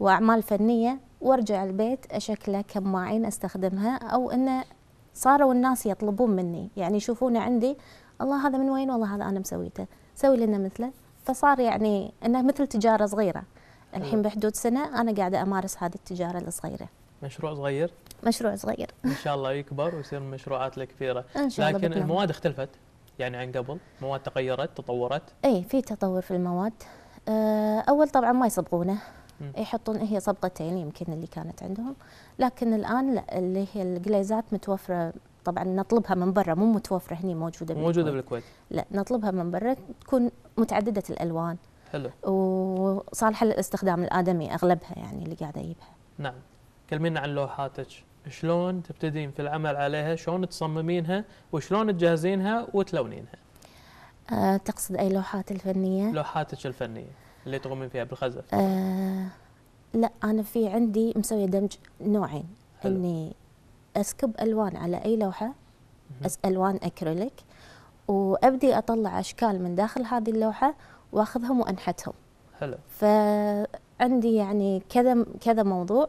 Speaker 5: وأعمال فنية وأرجع البيت أشكله كماعين أستخدمها أو انه صاروا الناس يطلبون مني. يعني يشوفونه عندي الله هذا من وين؟ والله هذا أنا مسويته. سوي لنا مثله. فصار يعني إنه مثل تجارة صغيرة. الحين
Speaker 1: حلو.
Speaker 5: بحدود سنة أنا قاعدة أمارس هذه التجارة الصغيرة.
Speaker 1: مشروع صغير؟
Speaker 5: مشروع صغير.
Speaker 1: إن شاء الله يكبر ويصير من المشروعات الكبيره
Speaker 5: إن شاء
Speaker 1: لكن
Speaker 5: الله.
Speaker 1: المواد اختلفت يعني عن قبل. مواد تغيرت تطورت.
Speaker 5: اي في تطور في المواد. آه، أول طبعا ما يصبغونه. يحطون هي صبغتين يمكن اللي كانت عندهم. لكن الآن لا اللي هي الجليزات متوفرة طبعا نطلبها من برا مو متوفرة هني موجودة
Speaker 1: موجودة
Speaker 5: بالكويت.
Speaker 1: بالكويت
Speaker 5: لا نطلبها من برا تكون متعددة الألوان.
Speaker 1: حلو.
Speaker 5: وصالحة للاستخدام الآدمي أغلبها يعني اللي قاعدة اجيبها
Speaker 1: نعم. كلمينا عن لوحاتك. شلون تبتدين في العمل عليها؟ شلون تصممينها؟ وشلون تجهزينها وتلونينها؟
Speaker 5: أه تقصد أي لوحات الفنية؟
Speaker 1: لوحاتك الفنية اللي تقومين فيها بالخزف.
Speaker 5: أه لا أنا في عندي مسوية دمج نوعين.
Speaker 1: حلو.
Speaker 5: إني أسكب ألوان على
Speaker 1: أي
Speaker 5: لوحة ألوان أكريليك وأبدي أطلع أشكال من داخل هذه اللوحة وأخذهم وأنحتهم.
Speaker 1: حلو.
Speaker 5: فعندي يعني كذا كذا موضوع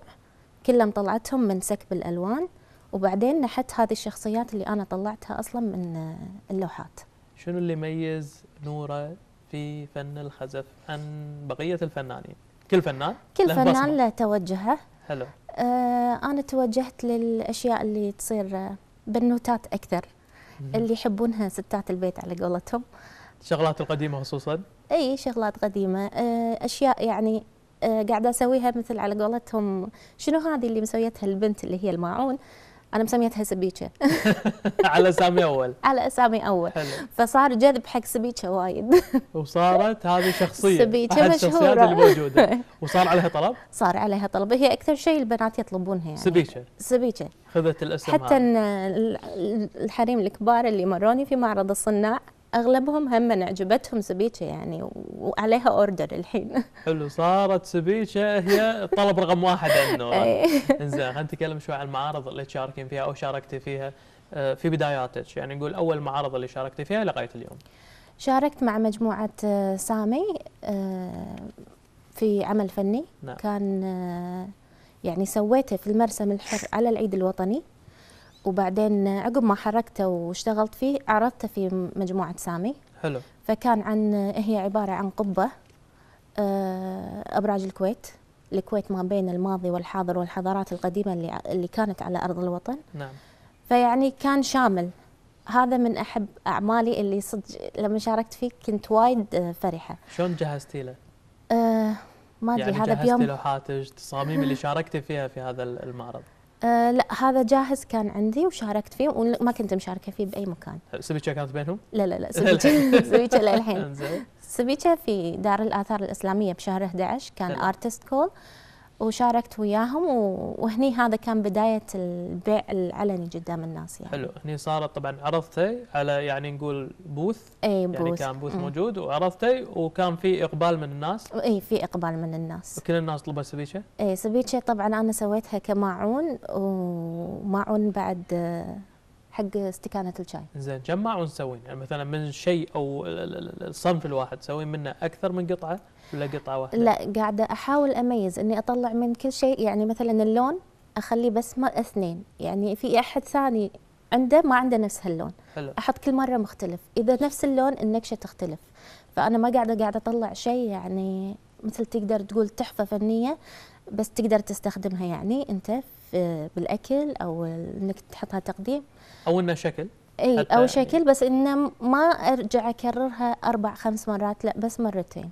Speaker 5: كلهم طلعتهم من سكب الألوان وبعدين نحت هذه الشخصيات اللي أنا طلعتها أصلا من آه، اللوحات.
Speaker 1: شنو اللي يميز نورة في فن الخزف عن بقية الفنانين؟ كل فنان
Speaker 5: كل فنان. له توجهه.
Speaker 1: حلو.
Speaker 5: آه أنا توجهت للأشياء اللي تصير آه، بنوتات أكثر
Speaker 1: مهم.
Speaker 5: اللي يحبونها ستات البيت على قولتهم.
Speaker 1: الشغلات القديمة خصوصا؟
Speaker 5: إي شغلات قديمة. آه، أشياء يعني آه، قاعدة أسويها مثل على قولتهم شنو هذه اللي مسويتها البنت اللي هي الماعون؟ أنا مسميتها سبيكه
Speaker 1: على سامي أول.
Speaker 5: على أسامي أول.
Speaker 1: حلو.
Speaker 5: فصار جذب حق سبيكه وايد.
Speaker 1: وصارت هذه شخصية.
Speaker 5: سبيكة
Speaker 1: أحد الشخصيات. اللي موجودة. وصار عليها طلب؟
Speaker 5: صار عليها طلب. هي أكثر شيء البنات يطلبونها يعني.
Speaker 1: سبيكه
Speaker 5: سبيكه
Speaker 1: خذت الاسم
Speaker 5: حتى الحريم الكبار اللي مروني في معرض الصناع. أغلبهم هم من عجبتهم سبيكه يعني وعليها أوردر الحين.
Speaker 1: حلو صارت سبيكه هي الطلب رقم واحد عندنا.
Speaker 5: إي.
Speaker 1: إنزين خلينا نتكلم شوي عن المعارض اللي تشاركين فيها أو شاركتي فيها آه، في بداياتك. يعني نقول أول معارض اللي شاركتي فيها لغاية اليوم.
Speaker 5: شاركت مع مجموعة آه، سامي آه، في عمل فني.
Speaker 1: نعم.
Speaker 5: كان يعني سويته في المرسم الحر على العيد الوطني. وبعدين عقب ما حركته واشتغلت فيه عرضته في مجموعة سامي.
Speaker 1: حلو.
Speaker 5: فكان عن هي عبارة عن قبة آه، أبراج الكويت. الكويت ما بين الماضي والحاضر والحضارات القديمة اللي اللي كانت على أرض الوطن.
Speaker 1: نعم.
Speaker 5: فيعني كان شامل. هذا من أحب أعمالي اللي صدق لما شاركت فيه كنت وايد آه، فرحة.
Speaker 1: شلون جهزتي له؟
Speaker 5: آه ما أدري
Speaker 1: يعني
Speaker 5: هذا
Speaker 1: جهزتي
Speaker 5: بيوم
Speaker 1: لوحاتك التصاميم اللي شاركتي فيها في هذا المعرض.
Speaker 5: آه لا هذا جاهز كان عندي وشاركت فيه وما كنت مشاركة فيه بأي مكان
Speaker 1: سبيكه كانت بينهم؟
Speaker 5: لا لا لا سبيكه سبيكه للحين سبيكه في دار الآثار الإسلامية بشهر 11 كان. ارتست كول وشاركت وياهم وهني هذا كان بداية البيع العلني قدام الناس يعني.
Speaker 1: حلو. هني صارت طبعا عرضتي على يعني نقول بوث.
Speaker 5: إي
Speaker 1: يعني
Speaker 5: بوث.
Speaker 1: كان بوث
Speaker 5: مم.
Speaker 1: موجود وعرضتي وكان في إقبال من الناس.
Speaker 5: إي في إقبال من الناس.
Speaker 1: وكل الناس طلبوا سبيكه
Speaker 5: إي سبيتشا طبعا أنا سويتها كماعون وماعون بعد حق استكانة الشاي.
Speaker 1: زين كم معون تسوين؟ يعني مثلا من شيء أو ال- ال- ال- الصنف الواحد تسوين منه أكثر من قطعة ولا قطعة واحدة؟
Speaker 5: لا قاعدة أحاول أميز إني أطلع من كل شيء يعني مثلا اللون اخلي بس ما أثنين. يعني في أحد ثاني عنده ما عنده نفس هاللون.
Speaker 1: حلو.
Speaker 5: أحط كل مرة مختلف. إذا نفس اللون النكشة تختلف. فأنا ما قاعدة قاعدة أطلع شيء يعني مثل تقدر تقول تحفة فنية. بس تقدر تستخدمها يعني أنت في بالأكل أو إنك تحطها تقديم.
Speaker 1: أو إنه شكل. إي
Speaker 5: أو
Speaker 1: يعني-
Speaker 5: شكل بس انه ما أرجع أكررها أربع خمس مرات لا بس مرتين.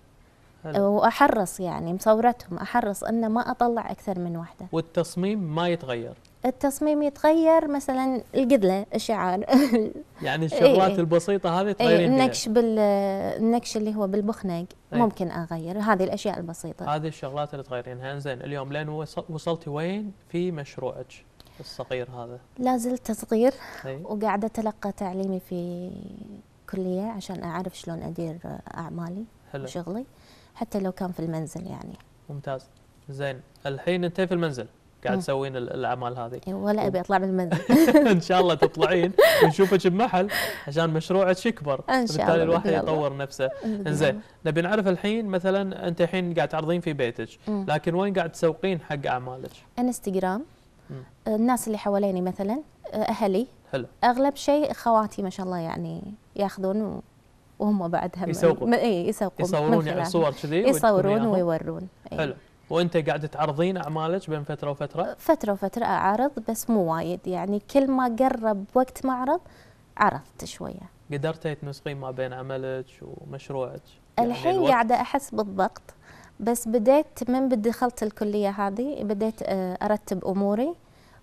Speaker 5: وأحرص يعني مصورتهم أحرص انه ما أطلع أكثر من واحدة.
Speaker 1: والتصميم ما يتغير.
Speaker 5: التصميم يتغير مثلا القذله الشعار.
Speaker 1: يعني الشغلات
Speaker 5: إيه.
Speaker 1: البسيطة هذه
Speaker 5: اي
Speaker 1: تغيرين فيها.
Speaker 5: النكش بال النكش اللي هو بالبخنق
Speaker 1: إيه.
Speaker 5: ممكن أغير. هذه الأشياء البسيطة.
Speaker 1: هذه الشغلات اللي تغيرينها. زين اليوم لين وصل- وصلتي وين؟ في مشروعك الصغير هذا.
Speaker 5: لا زلت صغير
Speaker 1: اي
Speaker 5: وقاعدة أتلقى تعليمي في كلية عشان أعرف شلون أدير أعمالي
Speaker 1: حلو.
Speaker 5: وشغلي حتى لو كان في المنزل يعني.
Speaker 1: ممتاز. زين الحين أنت في المنزل. قاعد. تسوين ال- الأعمال هذه
Speaker 5: إيه، ولا أبي أطلع من المنزل
Speaker 1: إن شاء الله تطلعين ونشوفك بمحل عشان مشروعك يكبر
Speaker 5: إن شاء الله
Speaker 1: الواحد. يطور نفسه إنزين نبي نعرف الحين مثلا أنت الحين قاعد تعرضين في بيتك. لكن وين قاعد تسوقين حق أعمالك
Speaker 5: إنستغرام
Speaker 1: مم.
Speaker 5: الناس اللي حواليني مثلا أهلي
Speaker 1: حلو
Speaker 5: أغلب شيء خواتي ما شاء الله يعني ياخذون و- وهم بعد هم
Speaker 1: يسوقون.
Speaker 5: اي يسوقون
Speaker 1: يصورون يعني. صور كذي
Speaker 5: يصورون؟ ويورون إي.
Speaker 1: حلو وانت قاعدة تعرضين أعمالك بين فترة وفترة؟
Speaker 5: فترة وفترة أعرض بس مو وايد. يعني كل ما قرب وقت معرض عرضت شوية.
Speaker 1: قدرتي تنسقين ما بين عملك ومشروعك؟ يعني
Speaker 5: الحين قاعدة أحس بالضغط بس بديت من بدي دخلت الكلية هذه بديت آه، أرتب أموري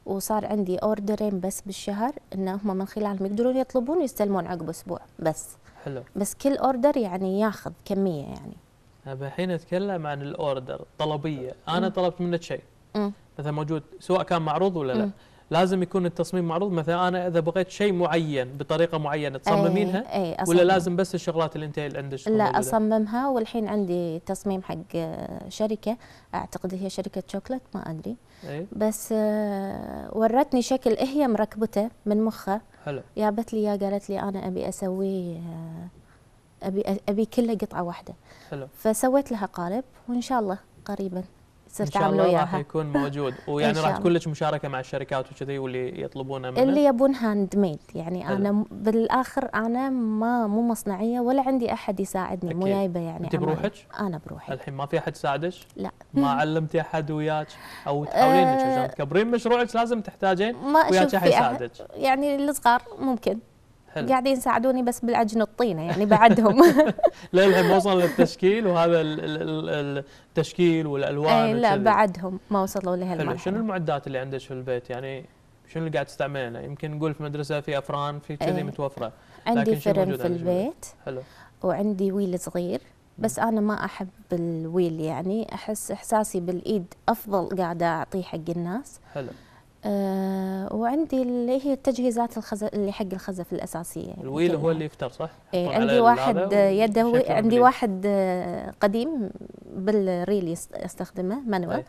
Speaker 5: وصار عندي أوردرين بس بالشهر إن هم من خلالهم يقدرون يطلبون ويستلمون عقب أسبوع بس.
Speaker 1: حلو.
Speaker 5: بس كل order يعني ياخذ كمية يعني.
Speaker 1: أبى الحين أتكلم عن ال order طلبية.
Speaker 5: أنا مم.
Speaker 1: طلبت منك شيء. مثلا موجود سواء كان معروض ولا لا. لازم يكون التصميم معروض. مثلا أنا إذا بغيت شيء معين بطريقة معينة تصممينها؟
Speaker 5: اي, أي
Speaker 1: ولا. لازم بس الشغلات اللي أنت اللي عندك
Speaker 5: لا؟ أصممها. والحين عندي تصميم حق شركة. أعتقد هي شركة شوكلت ما أدري.
Speaker 1: اي
Speaker 5: بس آه، ورتني شكل. هي مركبتة من مخها.
Speaker 1: حلو.
Speaker 5: جابت لي اياه قالت لي أنا أبي اسويه آه، أبي أبي كله قطعة واحدة.
Speaker 1: حلو.
Speaker 5: فسويت لها قالب وإن شاء الله قريبا
Speaker 1: إن
Speaker 5: يصير
Speaker 1: شاء
Speaker 5: تعاملوا
Speaker 1: الله راح
Speaker 5: وياها.
Speaker 1: يكون موجود. ويعني راح. تكون لك مشاركة مع الشركات وكذي واللي يطلبونه منك؟
Speaker 5: اللي يبون handmade يعني
Speaker 1: حلو.
Speaker 5: أنا بالآخر أنا ما مو مصنعية ولا عندي أحد يساعدني مو. جايبة يعني أنت.
Speaker 1: بروحك؟
Speaker 5: أنا بروحي.
Speaker 1: الحين ما في أحد يساعدك؟
Speaker 5: لا.
Speaker 1: ما علمتي أحد وياك؟ أو تحاولين
Speaker 5: آه.
Speaker 1: عشان تكبرين مشروعك لازم تحتاجين
Speaker 5: ما
Speaker 1: وياك
Speaker 5: أحد.
Speaker 1: يساعدك.
Speaker 5: يعني الصغار ممكن.
Speaker 1: حلو.
Speaker 5: قاعدين يساعدوني بس بالعجن الطينة يعني بعدهم.
Speaker 1: للحين ما وصل للتشكيل وهذا ال- ال- ال- التشكيل والألوان
Speaker 5: اي لا. بعدهم ما وصلوا
Speaker 1: حلو. شنو
Speaker 5: لهالمرحله
Speaker 1: المعدات اللي عندك في البيت؟ يعني شنو اللي قاعد تستعملينها يمكن نقول في مدرسة في أفران في كذي
Speaker 5: إيه.
Speaker 1: متوفرة.
Speaker 5: عندي فرن في؟
Speaker 1: البيت؟ حلو.
Speaker 5: وعندي wheel صغير بس أنا ما أحب ال wheel يعني أحس إحساسي بالإيد أفضل قاعدة أعطيه حق الناس.
Speaker 1: حلو.
Speaker 5: أه وعندي اللي هي التجهيزات الخزف اللي حق الخزف الأساسية يعني
Speaker 1: ال wheel
Speaker 5: هو.
Speaker 1: اللي يفتر صح؟
Speaker 5: إيه عندي واحد يدوي عندي. واحد آه، قديم بالريل استخدمه manual
Speaker 1: أي.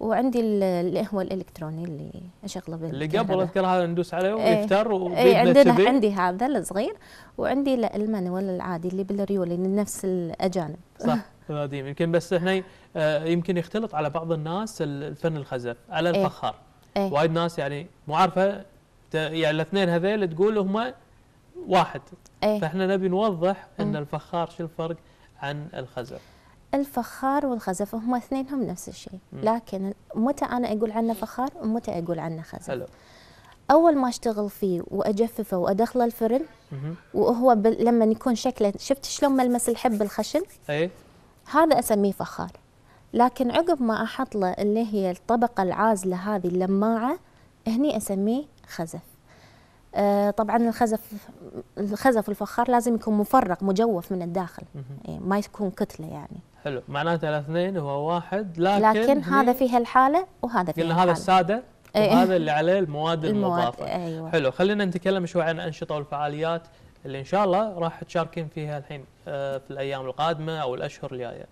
Speaker 5: وعندي ال- اللي هو الإلكتروني اللي أشغله
Speaker 1: اللي
Speaker 5: بالكهرباء.
Speaker 1: قبل أذكر هذا ندوس عليه
Speaker 5: إيه.
Speaker 1: ويفتر
Speaker 5: اي عندنا. عندي هذا الصغير وعندي ال manual العادي اللي بالريول اللي نفس الأجانب
Speaker 1: صح قديم يمكن بس إحنا آه، يمكن يختلط على بعض الناس ال- الفن الخزف على
Speaker 5: إيه.
Speaker 1: الفخار
Speaker 5: إيه.
Speaker 1: وايد ناس يعني مو عارفة يعني الاثنين هذيل تقول هم واحد
Speaker 5: إيه
Speaker 1: فإحنا نبي نوضح
Speaker 5: إن.
Speaker 1: الفخار شو الفرق عن الخزف
Speaker 5: الفخار والخزف هم اثنينهم نفس الشيء. لكن متى أنا أقول عنه فخار ومتى أقول عنه خزف
Speaker 1: حلو
Speaker 5: أول ما أشتغل فيه وأجففه وادخله الفرن. وهو. لما يكون شكله شفت شلون ملمس الحب الخشن
Speaker 1: اي
Speaker 5: هذا أسميه فخار لكن عقب ما أحط له اللي هي الطبقة العازلة هذه اللماعة هني أسميه خزف. آه طبعا الخزف الخزف الفخار لازم يكون مفرغ مجوف من الداخل. إيه، ما يكون كتلة يعني.
Speaker 1: حلو. معناته الاثنين هو واحد لكن,
Speaker 5: لكن هذا فيه الحالة وهذا فيه
Speaker 1: قلنا هذا. السادة
Speaker 5: إيه.
Speaker 1: وهذا اللي عليه المواد, المضافة.
Speaker 5: أيوه.
Speaker 1: حلو. خلينا نتكلم شوي عن الانشطه والفعاليات اللي إن شاء الله راح تشاركين فيها الحين آه، في الأيام القادمة أو الأشهر الجاية.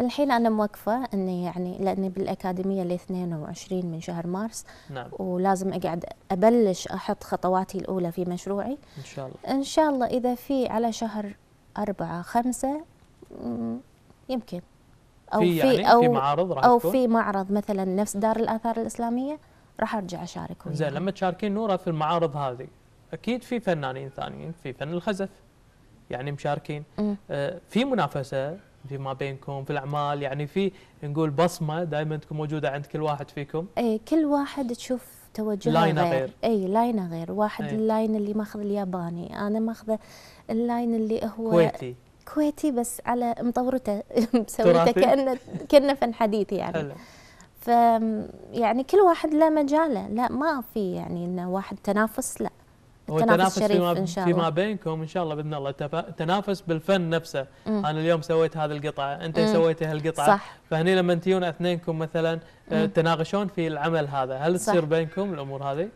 Speaker 5: الحين أنا موقفة إني يعني لأني بالأكاديمية ل 22 من شهر مارس.
Speaker 1: نعم.
Speaker 5: ولازم أقعد أبلش أحط خطواتي الأولى في مشروعي.
Speaker 1: إن شاء الله.
Speaker 5: إن شاء الله إذا في على شهر أربعة خمسة يمكن. أو
Speaker 1: في
Speaker 5: في
Speaker 1: يعني
Speaker 5: أو
Speaker 1: في معارض راح أو
Speaker 5: في معرض مثلا نفس دار الآثار الإسلامية راح أرجع اشارك
Speaker 1: زين
Speaker 5: وياهم.
Speaker 1: لما تشاركين نورة في المعارض هذه أكيد في فنانين ثانيين في فن الخزف يعني مشاركين. آه، في منافسة فيما بينكم في الأعمال يعني في نقول بصمة دائما تكون موجودة عند كل واحد فيكم
Speaker 5: اي كل واحد تشوف توجهه
Speaker 1: line ه
Speaker 5: غير.
Speaker 1: غير.
Speaker 5: اي line ه غير واحد
Speaker 1: أي.
Speaker 5: ال line اللي ماخذ الياباني أنا ماخذة ال line اللي هو
Speaker 1: كويتي
Speaker 5: كويتي بس على مطورته مسويته. كأنه كأنه فن حديث يعني
Speaker 1: حلو
Speaker 5: ف يعني كل واحد له مجاله لا ما في يعني إنه واحد تنافس لا
Speaker 1: هو
Speaker 5: شريف
Speaker 1: فيما,
Speaker 5: إن شاء
Speaker 1: فيما
Speaker 5: الله.
Speaker 1: بينكم إن شاء الله بإذن الله. تنافس بالفن نفسه.
Speaker 5: مم.
Speaker 1: أنا اليوم سويت هذه القطعة. أنت
Speaker 5: مم.
Speaker 1: سويت هالقطعة.
Speaker 5: صح.
Speaker 1: فهني لما تجون اثنينكم مثلا آه،
Speaker 5: مم.
Speaker 1: تناقشون في العمل هذا. هل
Speaker 5: صح.
Speaker 1: تصير بينكم الأمور هذه؟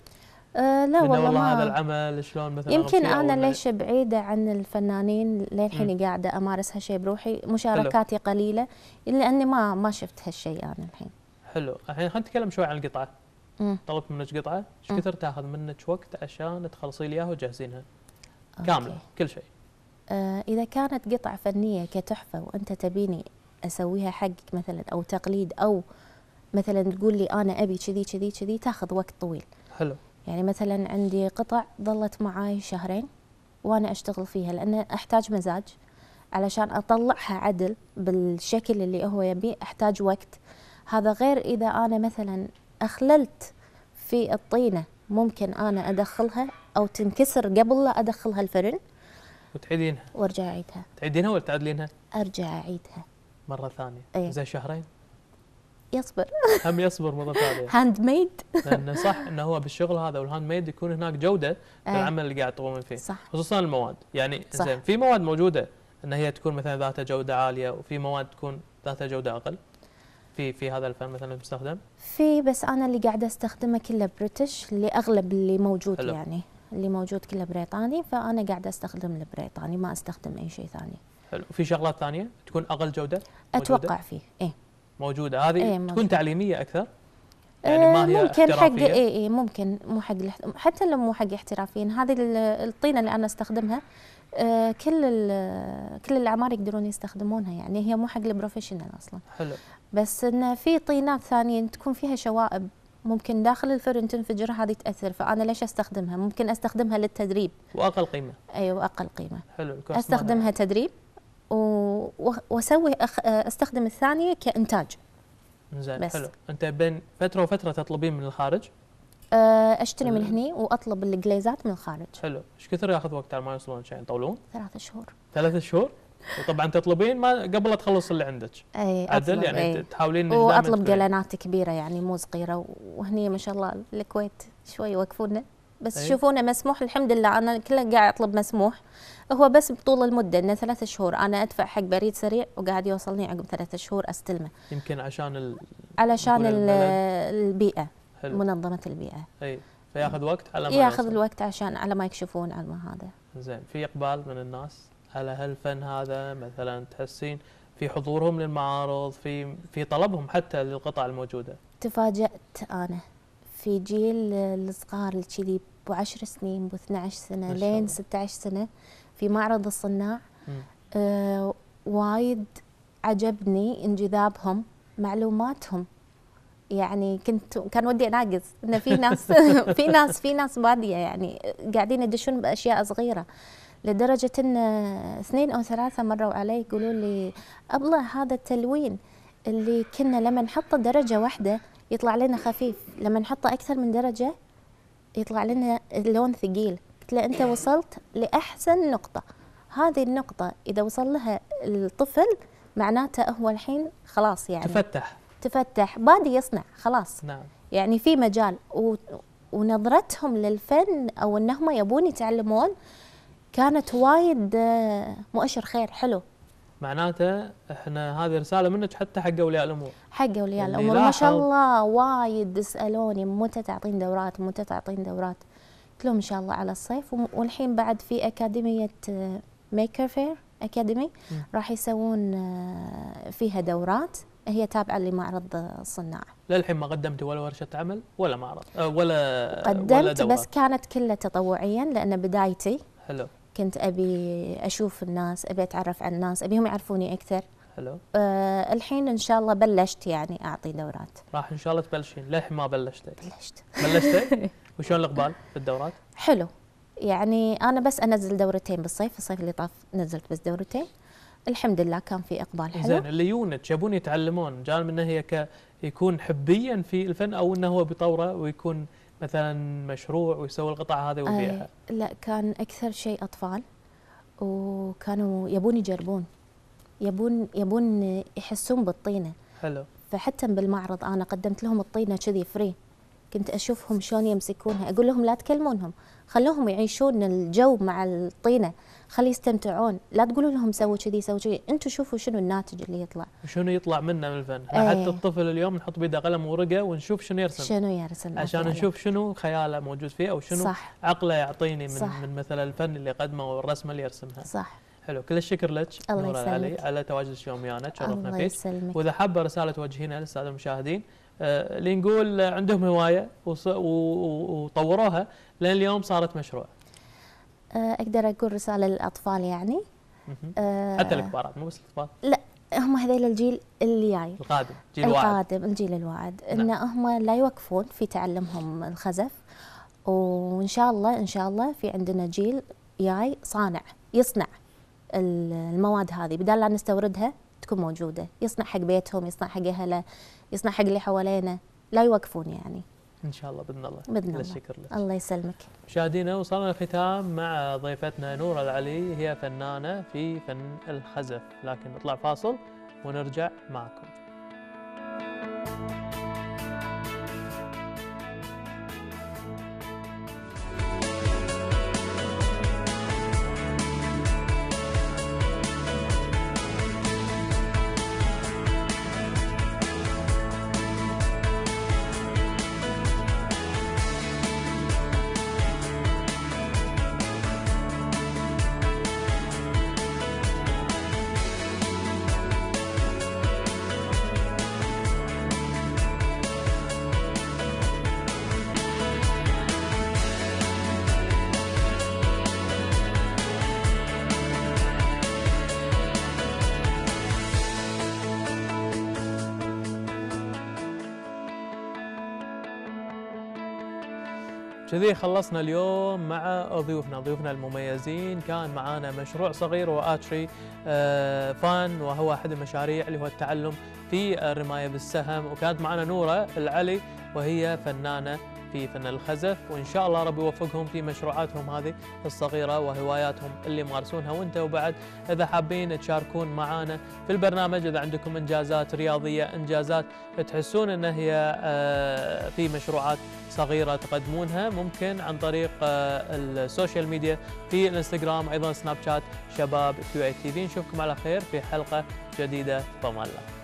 Speaker 5: آه لا والله,
Speaker 1: والله هذا العمل شلون مثلا
Speaker 5: يمكن
Speaker 1: أنا
Speaker 5: ليش بعيدة عن الفنانين؟ للحين قاعدة امارس هالشيء بروحي. مشاركاتي قليلة لأني ما ما شفت هالشيء أنا الحين.
Speaker 1: حلو. الحين خلينا نتكلم شوي عن
Speaker 5: القطعة.
Speaker 1: طلبت منك قطعة؟
Speaker 5: إيش.
Speaker 1: كثر تاخذ منك وقت عشان تخلصي لي اياها وتجهزينها. كاملة كل شيء.
Speaker 5: آه إذا كانت قطعة فنية كتحفة وأنت تبيني أسويها حقك مثلا أو تقليد أو مثلا تقول لي أنا أبي كذي كذي كذي تاخذ وقت طويل.
Speaker 1: حلو.
Speaker 5: يعني مثلا عندي قطع ظلت معاي شهرين وأنا أشتغل فيها لأن أحتاج مزاج علشان أطلعها عدل بالشكل اللي هو يبي أحتاج وقت. هذا غير إذا أنا مثلا أخللت في الطينة ممكن أنا أدخلها أو تنكسر قبل لا أدخلها الفرن؟
Speaker 1: وتعيدينها
Speaker 5: وأرجع أعيدها.
Speaker 1: تعيدينها ولا تعدلينها؟
Speaker 5: أرجع أعيدها.
Speaker 1: مرة ثانية.
Speaker 5: إيه.
Speaker 1: زي شهرين؟
Speaker 5: يصبر.
Speaker 1: هم يصبر مرة ثانية.
Speaker 5: hand made
Speaker 1: لأنه صح إنه هو بالشغل هذا وال handmade يكون هناك جودة في
Speaker 5: أي.
Speaker 1: العمل اللي قاعد تقومين فيه.
Speaker 5: صح.
Speaker 1: خصوصا المواد. يعني
Speaker 5: صح.
Speaker 1: زين في مواد موجودة إن هي تكون مثلا ذات جودة عالية وفي مواد تكون ذات جودة أقل. في في هذا الفن مثلا مستخدم
Speaker 5: في بس أنا اللي قاعدة أستخدمه كله British اللي اغلب اللي موجود
Speaker 1: حلو.
Speaker 5: يعني اللي موجود كله بريطاني فأنا قاعدة أستخدم البريطاني ما أستخدم أي شيء ثاني.
Speaker 1: حلو. في شغلات ثانية تكون أقل جودة؟
Speaker 5: أتوقع فيه إيه.
Speaker 1: موجودة. هذه
Speaker 5: إيه،
Speaker 1: تكون
Speaker 5: موجود.
Speaker 1: تعليمية أكثر؟ يعني
Speaker 5: آه،
Speaker 1: ما هي
Speaker 5: ممكن حق؟ اي اي ممكن مو حق حتى لو مو حق احترافيين هذه ال- الطينة اللي أنا أستخدمها آه، كل كل الأعمار يقدرون يستخدمونها يعني هي مو حق ال professional أصلا
Speaker 1: حلو
Speaker 5: بس انه في طينات ثانية تكون فيها شوائب ممكن داخل الفرن تنفجر هذه تأثر فأنا ليش أستخدمها ممكن أستخدمها للتدريب
Speaker 1: وأقل قيمة
Speaker 5: أيوه أقل قيمة
Speaker 1: حلو.
Speaker 5: أستخدمها تدريب وأسوي. أستخدم الثانية كإنتاج
Speaker 1: زين
Speaker 5: بس.
Speaker 1: حلو. أنت بين فترة وفترة تطلبين من الخارج؟
Speaker 5: أه، أشتري من
Speaker 1: ال-
Speaker 5: هني وأطلب الجليزات من الخارج.
Speaker 1: حلو. إيش كثر ياخذ وقت على ما يوصلون شيء يطولون؟
Speaker 5: ثلاثة شهور.
Speaker 1: ثلاث شهور؟ وطبعا تطلبين ما قبل لا تخلص اللي عندك.
Speaker 5: إي
Speaker 1: عدل يعني
Speaker 5: أي.
Speaker 1: تحاولين وأطلب
Speaker 5: قلانات كبيرة يعني مو صغيرة وهني ما شاء الله الكويت شوي يوقفونا. بس
Speaker 1: أي.
Speaker 5: يشوفونه مسموح الحمد لله أنا كله قاعد أطلب مسموح. هو بس بطول المدة إنه ثلاثة شهور. أنا أدفع حق بريد سريع وقاعد يوصلني عقب ثلاثة شهور أستلمه.
Speaker 1: يمكن عشان ال...
Speaker 5: علشان ال-. البيئة
Speaker 1: حلو.
Speaker 5: منظمة البيئة.
Speaker 1: إي فياخذ وقت على ما
Speaker 5: ياخذ
Speaker 1: يوصل.
Speaker 5: الوقت عشان على ما يكشفون على ما هذا.
Speaker 1: زين في إقبال من الناس على هالفن هذا؟ مثلا تحسين في حضورهم للمعارض في في طلبهم حتى للقطع الموجودة.
Speaker 5: تفاجأت أنا في جيل الصغار اللي كذي بو 10 سنين بو 12 سنة
Speaker 1: ما شاء الله.
Speaker 5: لين 16 سنة. في معرض الصناع. آه وايد عجبني انجذابهم معلوماتهم. يعني كنت كان ودي أناقص انه في ناس في ناس في ناس باديه يعني قاعدين يدشون بأشياء صغيرة. لدرجة إن اثنين أو ثلاثة مروا علي يقولوا لي أبلة هذا التلوين اللي كنا لما نحطه درجة واحدة يطلع لنا خفيف لما نحطه أكثر من درجة يطلع لنا اللون ثقيل. له أنت وصلت لأحسن نقطة. هذه النقطة إذا وصل لها الطفل معناته هو الحين خلاص يعني
Speaker 1: تفتح.
Speaker 5: تفتح. بادي يصنع خلاص.
Speaker 1: نعم.
Speaker 5: يعني في مجال. و... ونظرتهم للفن أو انهم يبون يتعلمون كانت وايد آه، مؤشر خير. حلو.
Speaker 1: معناته إحنا هذه رسالة منك حتى حق أولياء الأمور.
Speaker 5: حق
Speaker 1: أولياء
Speaker 5: الأمور. ما شاء الله وايد يسالوني متى تعطين دورات متى تعطين دورات. قلت لهم إن شاء الله على الصيف والحين بعد في أكاديمية Maker Faire
Speaker 1: Academy.
Speaker 5: راح يسوون آه، فيها دورات. هي تابعة لمعرض الصناع
Speaker 1: للحين ما قدمتي ولا ورشة عمل ولا معرض أه، ولا ولا
Speaker 5: قدمت
Speaker 1: دورة.
Speaker 5: بس كانت كلها تطوعيا لأن بدايتي
Speaker 1: حلو.
Speaker 5: كنت أبي أشوف الناس أبي أتعرف على الناس أبيهم يعرفوني أكثر.
Speaker 1: حلو.
Speaker 5: أه الحين إن شاء الله بلشت يعني أعطي دورات.
Speaker 1: راح إن شاء الله تبلشين. للحين ما بلشتي
Speaker 5: بلشت.
Speaker 1: بلشتي وشلون الإقبال في الدورات؟
Speaker 5: حلو. يعني أنا بس أنزل دورتين بالصيف الصيف اللي طاف نزلت بس دورتين. الحمد لله كان في إقبال حلو.
Speaker 1: زين اللي يونك يبون يتعلمون جانب إنه هي ك يكون حبيا في الفن أو إنه هو بيطوره ويكون مثلا مشروع ويسوي القطعة هذه ويبيعها؟
Speaker 5: آه لا كان أكثر شيء أطفال. وكانوا يبون يجربون. يبون يبون يحسون بالطينة.
Speaker 1: حلو.
Speaker 5: فحتى بالمعرض أنا قدمت لهم الطينة كذي فري كنت أشوفهم شلون يمسكونها. أقول لهم لا تكلمونهم. خلوهم يعيشون الجو مع الطينة. خلي يستمتعون. لا تقولوا لهم سووا كذي سووا كذي. أنتم شوفوا شنو الناتج اللي يطلع.
Speaker 1: وشنو يطلع منه من الفن؟
Speaker 5: إيه.
Speaker 1: حتى الطفل اليوم نحط بيده قلم ورقة ونشوف شنو يرسم.
Speaker 5: شنو يرسم.
Speaker 1: عشان. نشوف شنو خياله موجود فيه أو شنو
Speaker 5: صح.
Speaker 1: عقله يعطيني من
Speaker 5: صح.
Speaker 1: من مثلا الفن اللي قدمه والرسمة اللي يرسمها.
Speaker 5: صح.
Speaker 1: حلو. كل الشكر لك
Speaker 5: الله
Speaker 1: نور العلي.
Speaker 5: يسلمك.
Speaker 1: على تواجدك اليوم ويانا تشرفنا
Speaker 5: الله
Speaker 1: فيك.
Speaker 5: يسلمك.
Speaker 1: وإذا حابة رسالة توجهينها للساده المشاهدين اللي نقول آه، عندهم هواية وطوروها لأن اليوم صارت مشروع.
Speaker 5: آه، أقدر أقول رسالة للأطفال يعني. آه،
Speaker 1: حتى الكبارات مو بس الأطفال.
Speaker 5: هم هذيل الجيل اللي جاي.
Speaker 1: القادم جيل
Speaker 5: القادم الجيل الواعد
Speaker 1: نعم.
Speaker 5: إن هم لا يوقفون في تعلمهم الخزف. وإن شاء الله إن شاء الله في عندنا جيل جاي صانع يصنع ال- المواد هذه. بدال لا نستوردها تكون موجودة. يصنع حق بيتهم يصنع حق أهله يصنع حق اللي حوالينا. لا يوقفون يعني.
Speaker 1: إن شاء الله بإذن الله. بإذن
Speaker 5: الله.
Speaker 1: الشكر لك.
Speaker 5: الله يسلمك.
Speaker 1: مشاهدينا وصلنا الختام مع ضيفتنا نور العلي. هي فنانة في فن الخزف لكن نطلع فاصل ونرجع معكم. كذي خلصنا اليوم مع ضيوفنا. ضيوفنا المميزين كان معانا مشروع صغير وآتري آه، فان وهو أحد المشاريع اللي هو التعلم في الرماية بالسهم. وكانت معنا نورة العلي وهي فنانة في فن الخزف وإن شاء الله ربي يوفقهم في مشروعاتهم هذه الصغيرة وهواياتهم اللي يمارسونها. وأنتم وبعد إذا حابين تشاركون معنا في البرنامج إذا عندكم إنجازات رياضية إنجازات تحسون أن هي آه، في مشروعات صغيرة تقدمونها ممكن عن طريق آه، ال social media في الإنستغرام أيضا سناب شات شباب QTV نشوفكم على خير في حلقة جديدة. فمان الله